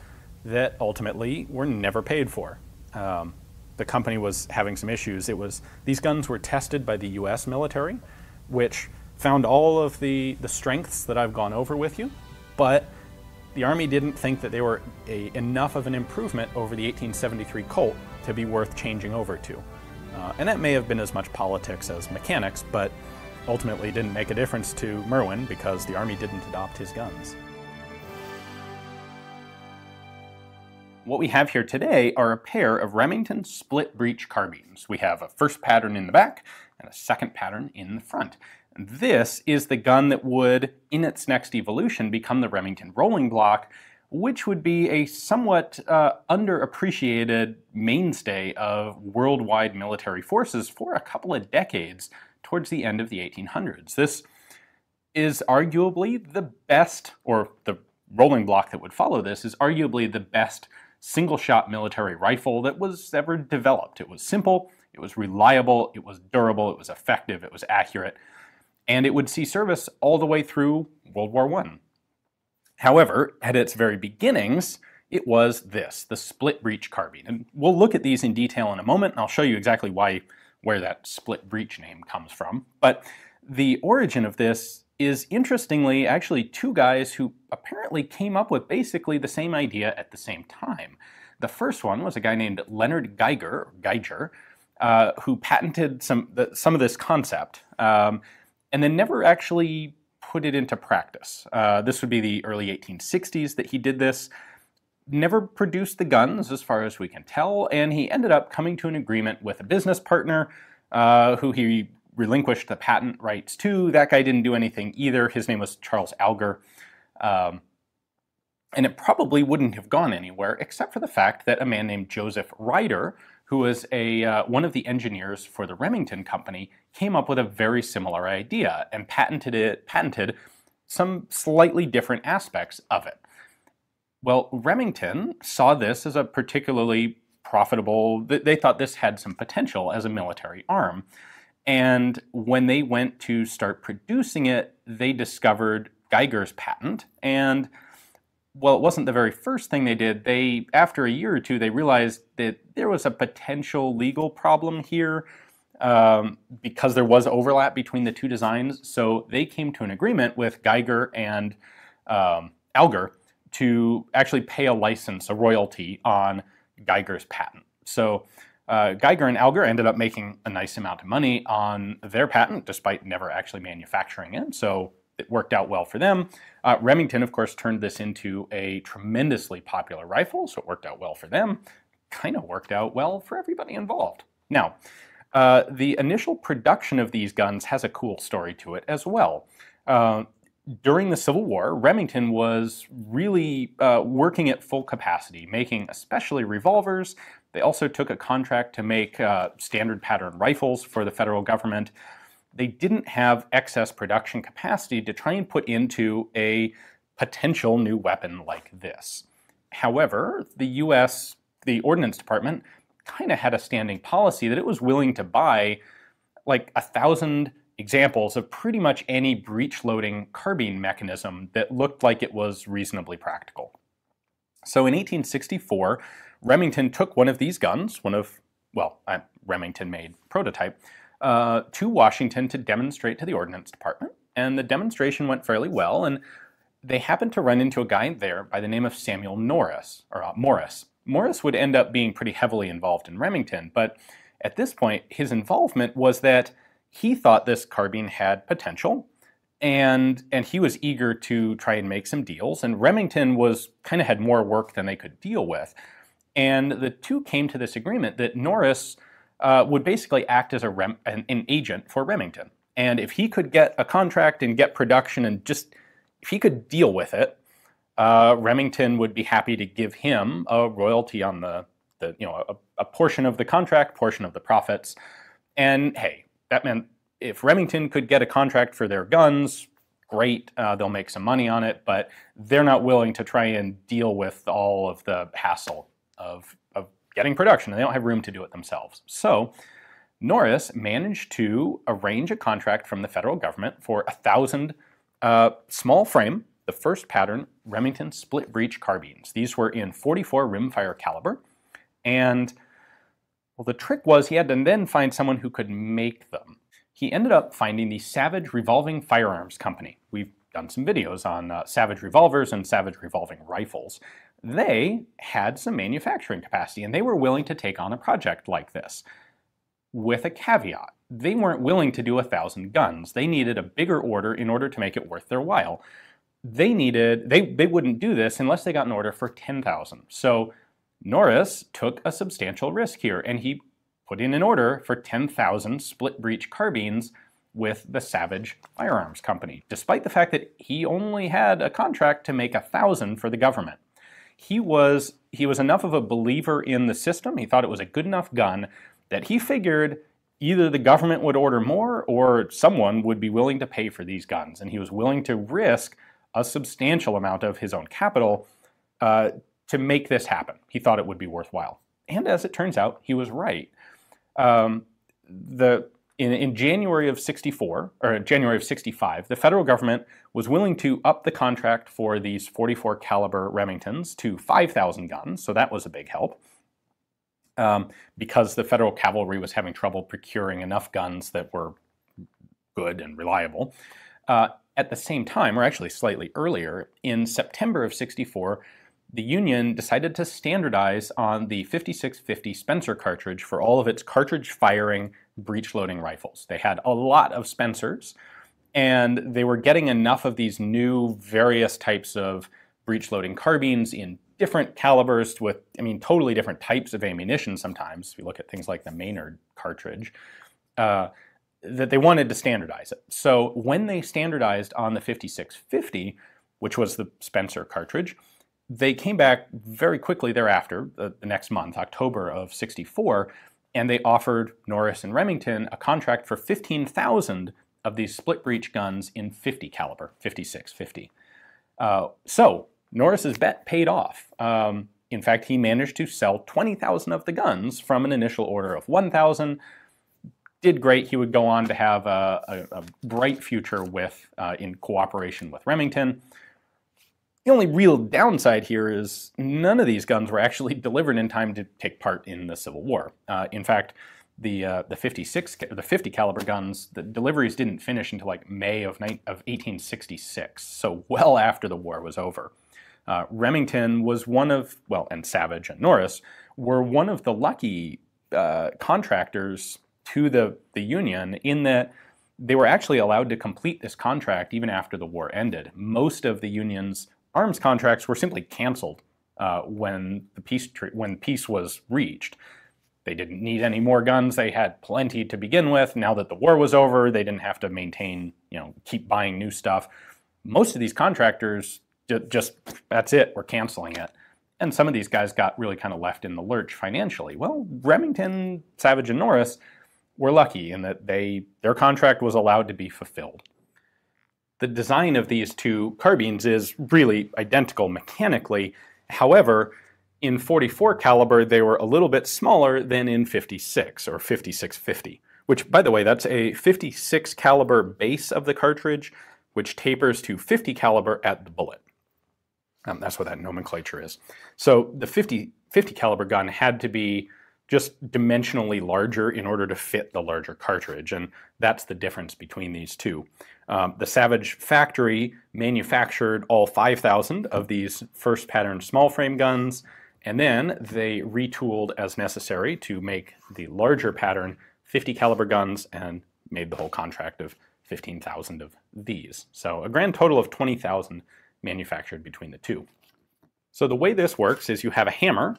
that ultimately were never paid for. Um, the company was having some issues. It was these guns were tested by the U.S. military, which found all of the, the strengths that I've gone over with you, but the Army didn't think that they were a, enough of an improvement over the 1873 Colt to be worth changing over to. Uh, and that may have been as much politics as mechanics, but ultimately didn't make a difference to Merwin because the Army didn't adopt his guns. What we have here today are a pair of Remington split breech carbines. We have a first pattern in the back and a second pattern in the front. This is the gun that would, in its next evolution, become the Remington rolling block, which would be a somewhat uh, underappreciated mainstay of worldwide military forces for a couple of decades towards the end of the 1800s. This is arguably the best, or the rolling block that would follow this is arguably the best single shot military rifle that was ever developed. It was simple, it was reliable, it was durable, it was effective, it was accurate, and it would see service all the way through World War I. However, at its very beginnings, it was this, the split breech carbine. And we'll look at these in detail in a moment, and I'll show you exactly why where that split breech name comes from. But the origin of this is interestingly actually two guys who apparently came up with basically the same idea at the same time. The first one was a guy named Leonard Geiger, Geiger uh, who patented some, the, some of this concept um, and then never actually put it into practice. Uh, this would be the early 1860s that he did this. Never produced the guns, as far as we can tell, and he ended up coming to an agreement with a business partner uh, who he relinquished the patent rights to. That guy didn't do anything either. His name was Charles Alger. Um, and it probably wouldn't have gone anywhere except for the fact that a man named Joseph Rider, who was a, uh, one of the engineers for the Remington Company, came up with a very similar idea and patented it, patented some slightly different aspects of it. Well, Remington saw this as a particularly profitable, they thought this had some potential as a military arm. And when they went to start producing it, they discovered Geiger's patent. And well, it wasn't the very first thing they did. They, after a year or two, they realized that there was a potential legal problem here um, because there was overlap between the two designs. So they came to an agreement with Geiger and um, Alger to actually pay a license, a royalty on Geiger's patent. So uh, Geiger and Alger ended up making a nice amount of money on their patent, despite never actually manufacturing it. So it worked out well for them. Uh, Remington, of course, turned this into a tremendously popular rifle, so it worked out well for them. Kind of worked out well for everybody involved. Now, uh, the initial production of these guns has a cool story to it as well. Uh, during the Civil War, Remington was really uh, working at full capacity, making especially revolvers, they also took a contract to make uh, standard pattern rifles for the federal government. They didn't have excess production capacity to try and put into a potential new weapon like this. However, the US, the Ordnance Department, kind of had a standing policy that it was willing to buy like a thousand examples of pretty much any breech loading carbine mechanism that looked like it was reasonably practical. So in 1864, Remington took one of these guns, one of, well, a Remington made prototype, uh, to Washington to demonstrate to the Ordnance Department. And the demonstration went fairly well, and they happened to run into a guy there by the name of Samuel Norris, or uh, Morris. Morris would end up being pretty heavily involved in Remington, but at this point, his involvement was that he thought this carbine had potential, and and he was eager to try and make some deals. And Remington was kind of had more work than they could deal with. And the two came to this agreement that Norris uh, would basically act as a rem- an, an, agent for Remington. And if he could get a contract and get production and just, if he could deal with it, uh, Remington would be happy to give him a royalty on the, the you know, a, a portion of the contract, portion of the profits. And hey, that meant if Remington could get a contract for their guns, great, uh, they'll make some money on it, but they're not willing to try and deal with all of the hassle of, of getting production, they don't have room to do it themselves. So Norris managed to arrange a contract from the federal government for a thousand uh, small frame, the first pattern Remington split breech carbines. These were in 44 rimfire caliber, and well, the trick was he had to then find someone who could make them. He ended up finding the Savage Revolving Firearms Company. We've done some videos on uh, Savage revolvers and Savage revolving rifles they had some manufacturing capacity and they were willing to take on a project like this. With a caveat, they weren't willing to do a thousand guns. They needed a bigger order in order to make it worth their while. They needed, they, they wouldn't do this unless they got an order for 10,000. So Norris took a substantial risk here and he put in an order for 10,000 split breech carbines with the Savage Firearms Company, despite the fact that he only had a contract to make a thousand for the government. He was he was enough of a believer in the system. He thought it was a good enough gun that he figured either the government would order more or someone would be willing to pay for these guns, and he was willing to risk a substantial amount of his own capital uh, to make this happen. He thought it would be worthwhile, and as it turns out, he was right. Um, the in, in January of 64, or January of 65, the federal government was willing to up the contract for these 44 caliber Remingtons to 5,000 guns, so that was a big help. Um, because the federal cavalry was having trouble procuring enough guns that were good and reliable. Uh, at the same time, or actually slightly earlier, in September of 64, the Union decided to standardize on the 5650 Spencer cartridge for all of its cartridge firing breech loading rifles. They had a lot of Spencers, and they were getting enough of these new various types of breech loading carbines in different calibers with, I mean, totally different types of ammunition sometimes. If you look at things like the Maynard cartridge, uh, that they wanted to standardize it. So when they standardized on the 5650, which was the Spencer cartridge, they came back very quickly thereafter, the, next month, October of 64, and they offered Norris and Remington a contract for 15,000 of these split breech guns in 50 caliber, 5650. Uh, so Norris's bet paid off. Um, in fact, he managed to sell 20,000 of the guns from an initial order of 1,000. Did great. He would go on to have a, a, a bright future with, uh, in cooperation with Remington. The only real downside here is none of these guns were actually delivered in time to take part in the Civil War. Uh, in fact, the uh, the 56 the 50 caliber guns the deliveries didn't finish until like May of, of 1866, so well after the war was over. Uh, Remington was one of well, and Savage and Norris were one of the lucky uh, contractors to the the Union in that they were actually allowed to complete this contract even after the war ended. Most of the Union's arms contracts were simply canceled uh, when the peace when peace was reached. They didn't need any more guns. They had plenty to begin with. Now that the war was over, they didn't have to maintain, you know, keep buying new stuff. Most of these contractors just that's it. We're canceling it. And some of these guys got really kind of left in the lurch financially. Well, Remington, Savage, and Norris were lucky in that they their contract was allowed to be fulfilled. The design of these two carbines is really identical mechanically. However, in 44 caliber, they were a little bit smaller than in 56 or 5650, which by the way, that's a 56 caliber base of the cartridge, which tapers to 50 caliber at the bullet. Um, that's what that nomenclature is. So the 50, 50 caliber gun had to be just dimensionally larger in order to fit the larger cartridge, and that's the difference between these two. Um, the Savage factory manufactured all 5,000 of these first pattern small frame guns, and then they retooled as necessary to make the larger pattern 50 caliber guns and made the whole contract of 15,000 of these. So a grand total of 20,000 manufactured between the two. So the way this works is you have a hammer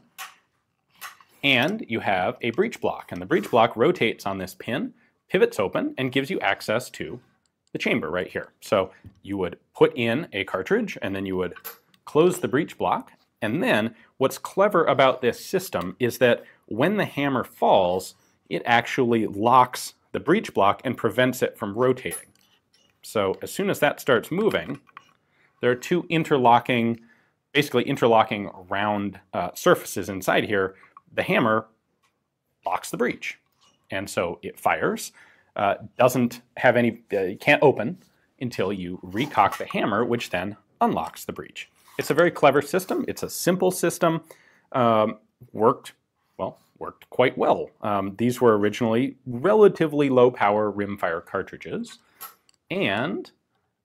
and you have a breech block. And the breech block rotates on this pin, pivots open, and gives you access to the chamber right here. So you would put in a cartridge and then you would close the breech block. And then what's clever about this system is that when the hammer falls, it actually locks the breech block and prevents it from rotating. So as soon as that starts moving, there are two interlocking, basically interlocking round uh, surfaces inside here the hammer locks the breech. And so it fires, uh, doesn't have any, uh, can't open until you recock the hammer, which then unlocks the breech. It's a very clever system. It's a simple system. Um, worked, well, worked quite well. Um, these were originally relatively low power rimfire cartridges. And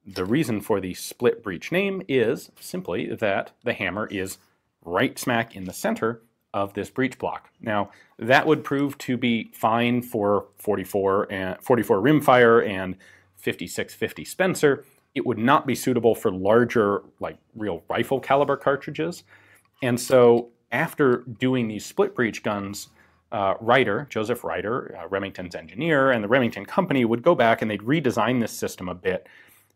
the reason for the split breech name is simply that the hammer is right smack in the center of this breech block. Now, that would prove to be fine for 44 and 44 rimfire and 5650 Spencer. It would not be suitable for larger, like real rifle caliber cartridges. And so after doing these split breech guns, uh, Rider, Joseph Rider, uh, Remington's engineer, and the Remington company would go back and they'd redesign this system a bit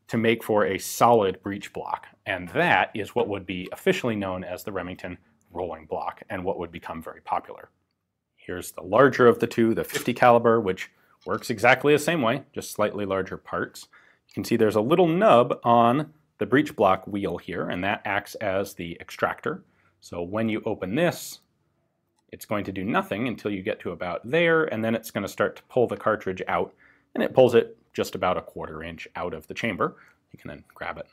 to make for a solid breech block. And that is what would be officially known as the Remington rolling block and what would become very popular. Here's the larger of the two, the 50 caliber, which works exactly the same way, just slightly larger parts. You can see there's a little nub on the breech block wheel here, and that acts as the extractor. So when you open this, it's going to do nothing until you get to about there, and then it's going to start to pull the cartridge out, and it pulls it just about a quarter inch out of the chamber. You can then grab it,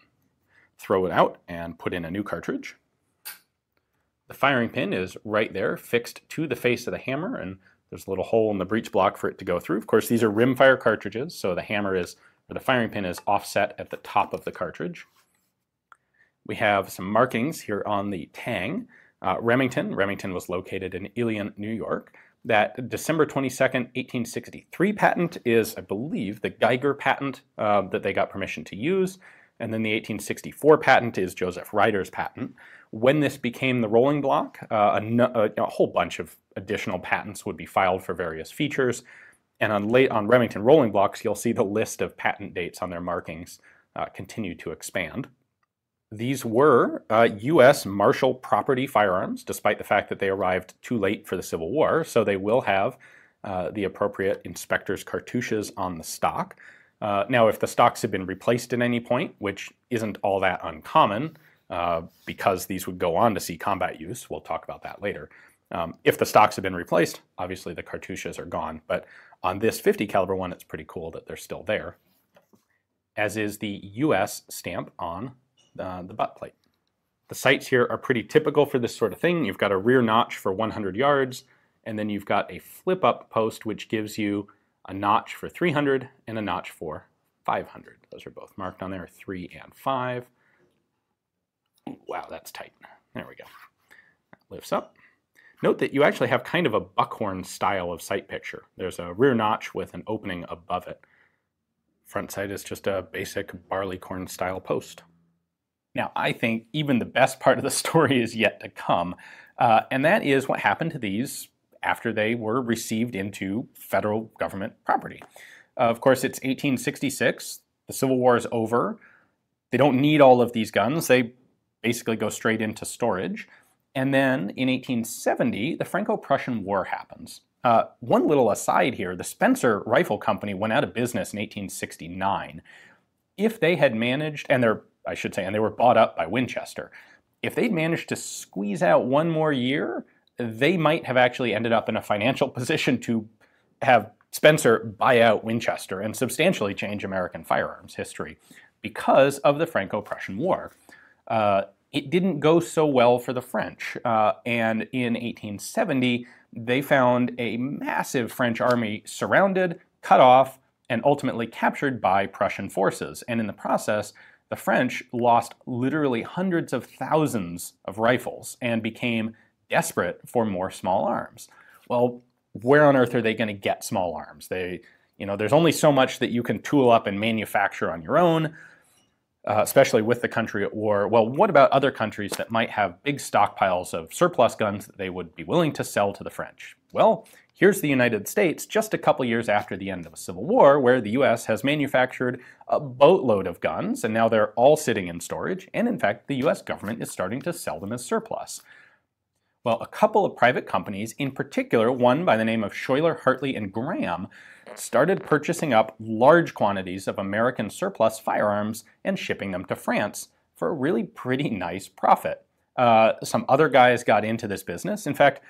throw it out, and put in a new cartridge. The firing pin is right there, fixed to the face of the hammer, and there's a little hole in the breech block for it to go through. Of course, these are rimfire cartridges, so the hammer is, or the firing pin is offset at the top of the cartridge. We have some markings here on the tang. Uh, Remington, Remington was located in Ilion, New York. That December 22nd, 1863 patent is, I believe, the Geiger patent uh, that they got permission to use. And then the 1864 patent is Joseph Rider's patent. When this became the rolling block, uh, a, a, whole bunch of additional patents would be filed for various features. And on, late, on Remington rolling blocks, you'll see the list of patent dates on their markings uh, continue to expand. These were uh, U.S. martial property firearms, despite the fact that they arrived too late for the Civil War, so they will have uh, the appropriate inspector's cartouches on the stock. Uh, now, if the stocks have been replaced at any point, which isn't all that uncommon, uh, because these would go on to see combat use, we'll talk about that later. Um, if the stocks have been replaced, obviously the cartouches are gone, but on this 50 caliber one, it's pretty cool that they're still there, as is the U.S. stamp on uh, the butt plate. The sights here are pretty typical for this sort of thing. You've got a rear notch for 100 yards, and then you've got a flip-up post which gives you a notch for 300 and a notch for 500. Those are both marked on there, 3 and 5. Wow, that's tight. There we go. That lifts up. Note that you actually have kind of a buckhorn style of sight picture. There's a rear notch with an opening above it. Front sight is just a basic barleycorn style post. Now, I think even the best part of the story is yet to come, uh, and that is what happened to these after they were received into federal government property. Uh, of course, it's 1866. The Civil War is over. They don't need all of these guns. They basically go straight into storage. And then in 1870, the Franco-Prussian War happens. Uh, one little aside here, the Spencer Rifle Company went out of business in 1869. If they had managed, and they're I should say, and they were bought up by Winchester. If they'd managed to squeeze out one more year, they might have actually ended up in a financial position to have Spencer buy out Winchester and substantially change American firearms history because of the Franco Prussian War. Uh, it didn't go so well for the French, uh, and in 1870, they found a massive French army surrounded, cut off, and ultimately captured by Prussian forces. And in the process, the French lost literally hundreds of thousands of rifles and became desperate for more small arms. Well, where on earth are they going to get small arms? They, you know, there's only so much that you can tool up and manufacture on your own, uh, especially with the country at war. Well, what about other countries that might have big stockpiles of surplus guns that they would be willing to sell to the French? Well, Here's the United States just a couple years after the end of a civil war, where the US has manufactured a boatload of guns, and now they're all sitting in storage, and in fact, the US government is starting to sell them as surplus. Well, a couple of private companies, in particular one by the name of Schuyler, Hartley, and Graham, started purchasing up large quantities of American surplus firearms and shipping them to France for a really pretty nice profit. Uh, some other guys got into this business. In fact,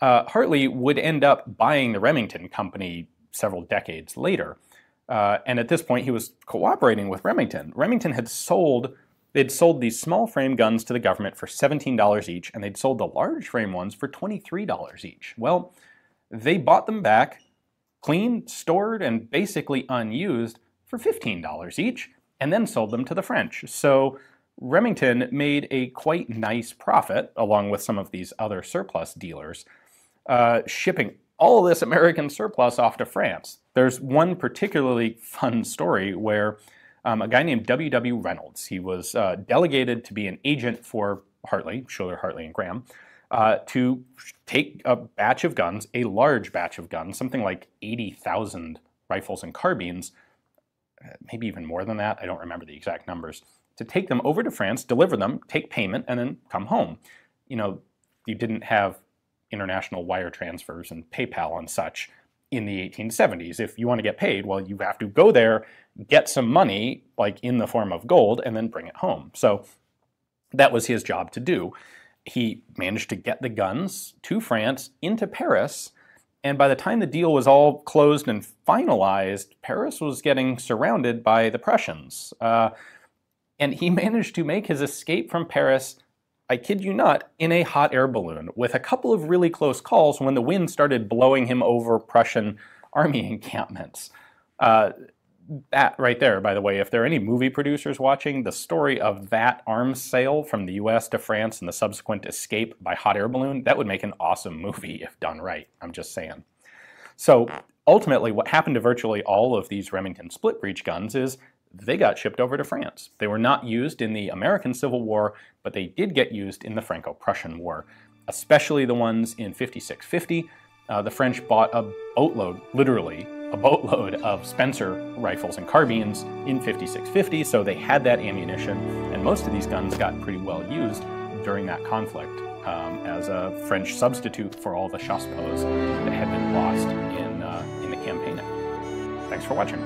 uh, Hartley would end up buying the Remington company several decades later. Uh, and at this point, he was cooperating with Remington. Remington had sold they'd sold these small frame guns to the government for $17 each, and they'd sold the large frame ones for $23 each. Well, they bought them back, clean, stored, and basically unused for $15 each, and then sold them to the French. So Remington made a quite nice profit, along with some of these other surplus dealers, uh, shipping all this American surplus off to France. There's one particularly fun story where um, a guy named W.W. Reynolds, he was uh, delegated to be an agent for Hartley, Schuyler, Hartley, and Graham, uh, to take a batch of guns, a large batch of guns, something like 80,000 rifles and carbines, uh, maybe even more than that, I don't remember the exact numbers, to take them over to France, deliver them, take payment, and then come home. You know, you didn't have international wire transfers and PayPal and such in the 1870s. If you want to get paid, well, you have to go there, get some money, like in the form of gold, and then bring it home. So that was his job to do. He managed to get the guns to France into Paris. And by the time the deal was all closed and finalized, Paris was getting surrounded by the Prussians. Uh, and he managed to make his escape from Paris I kid you not, in a hot air balloon with a couple of really close calls when the wind started blowing him over Prussian army encampments. Uh, that right there, by the way, if there are any movie producers watching, the story of that arms sale from the US to France and the subsequent escape by hot air balloon, that would make an awesome movie if done right. I'm just saying. So ultimately, what happened to virtually all of these Remington split breech guns is they got shipped over to France. They were not used in the American Civil War, but they did get used in the Franco-Prussian War, especially the ones in 5650. Uh, the French bought a boatload, literally, a boatload of Spencer rifles and carbines in 5650, so they had that ammunition, and most of these guns got pretty well used during that conflict um, as a French substitute for all the chassepots that had been lost in, uh, in the campaign. Thanks for watching.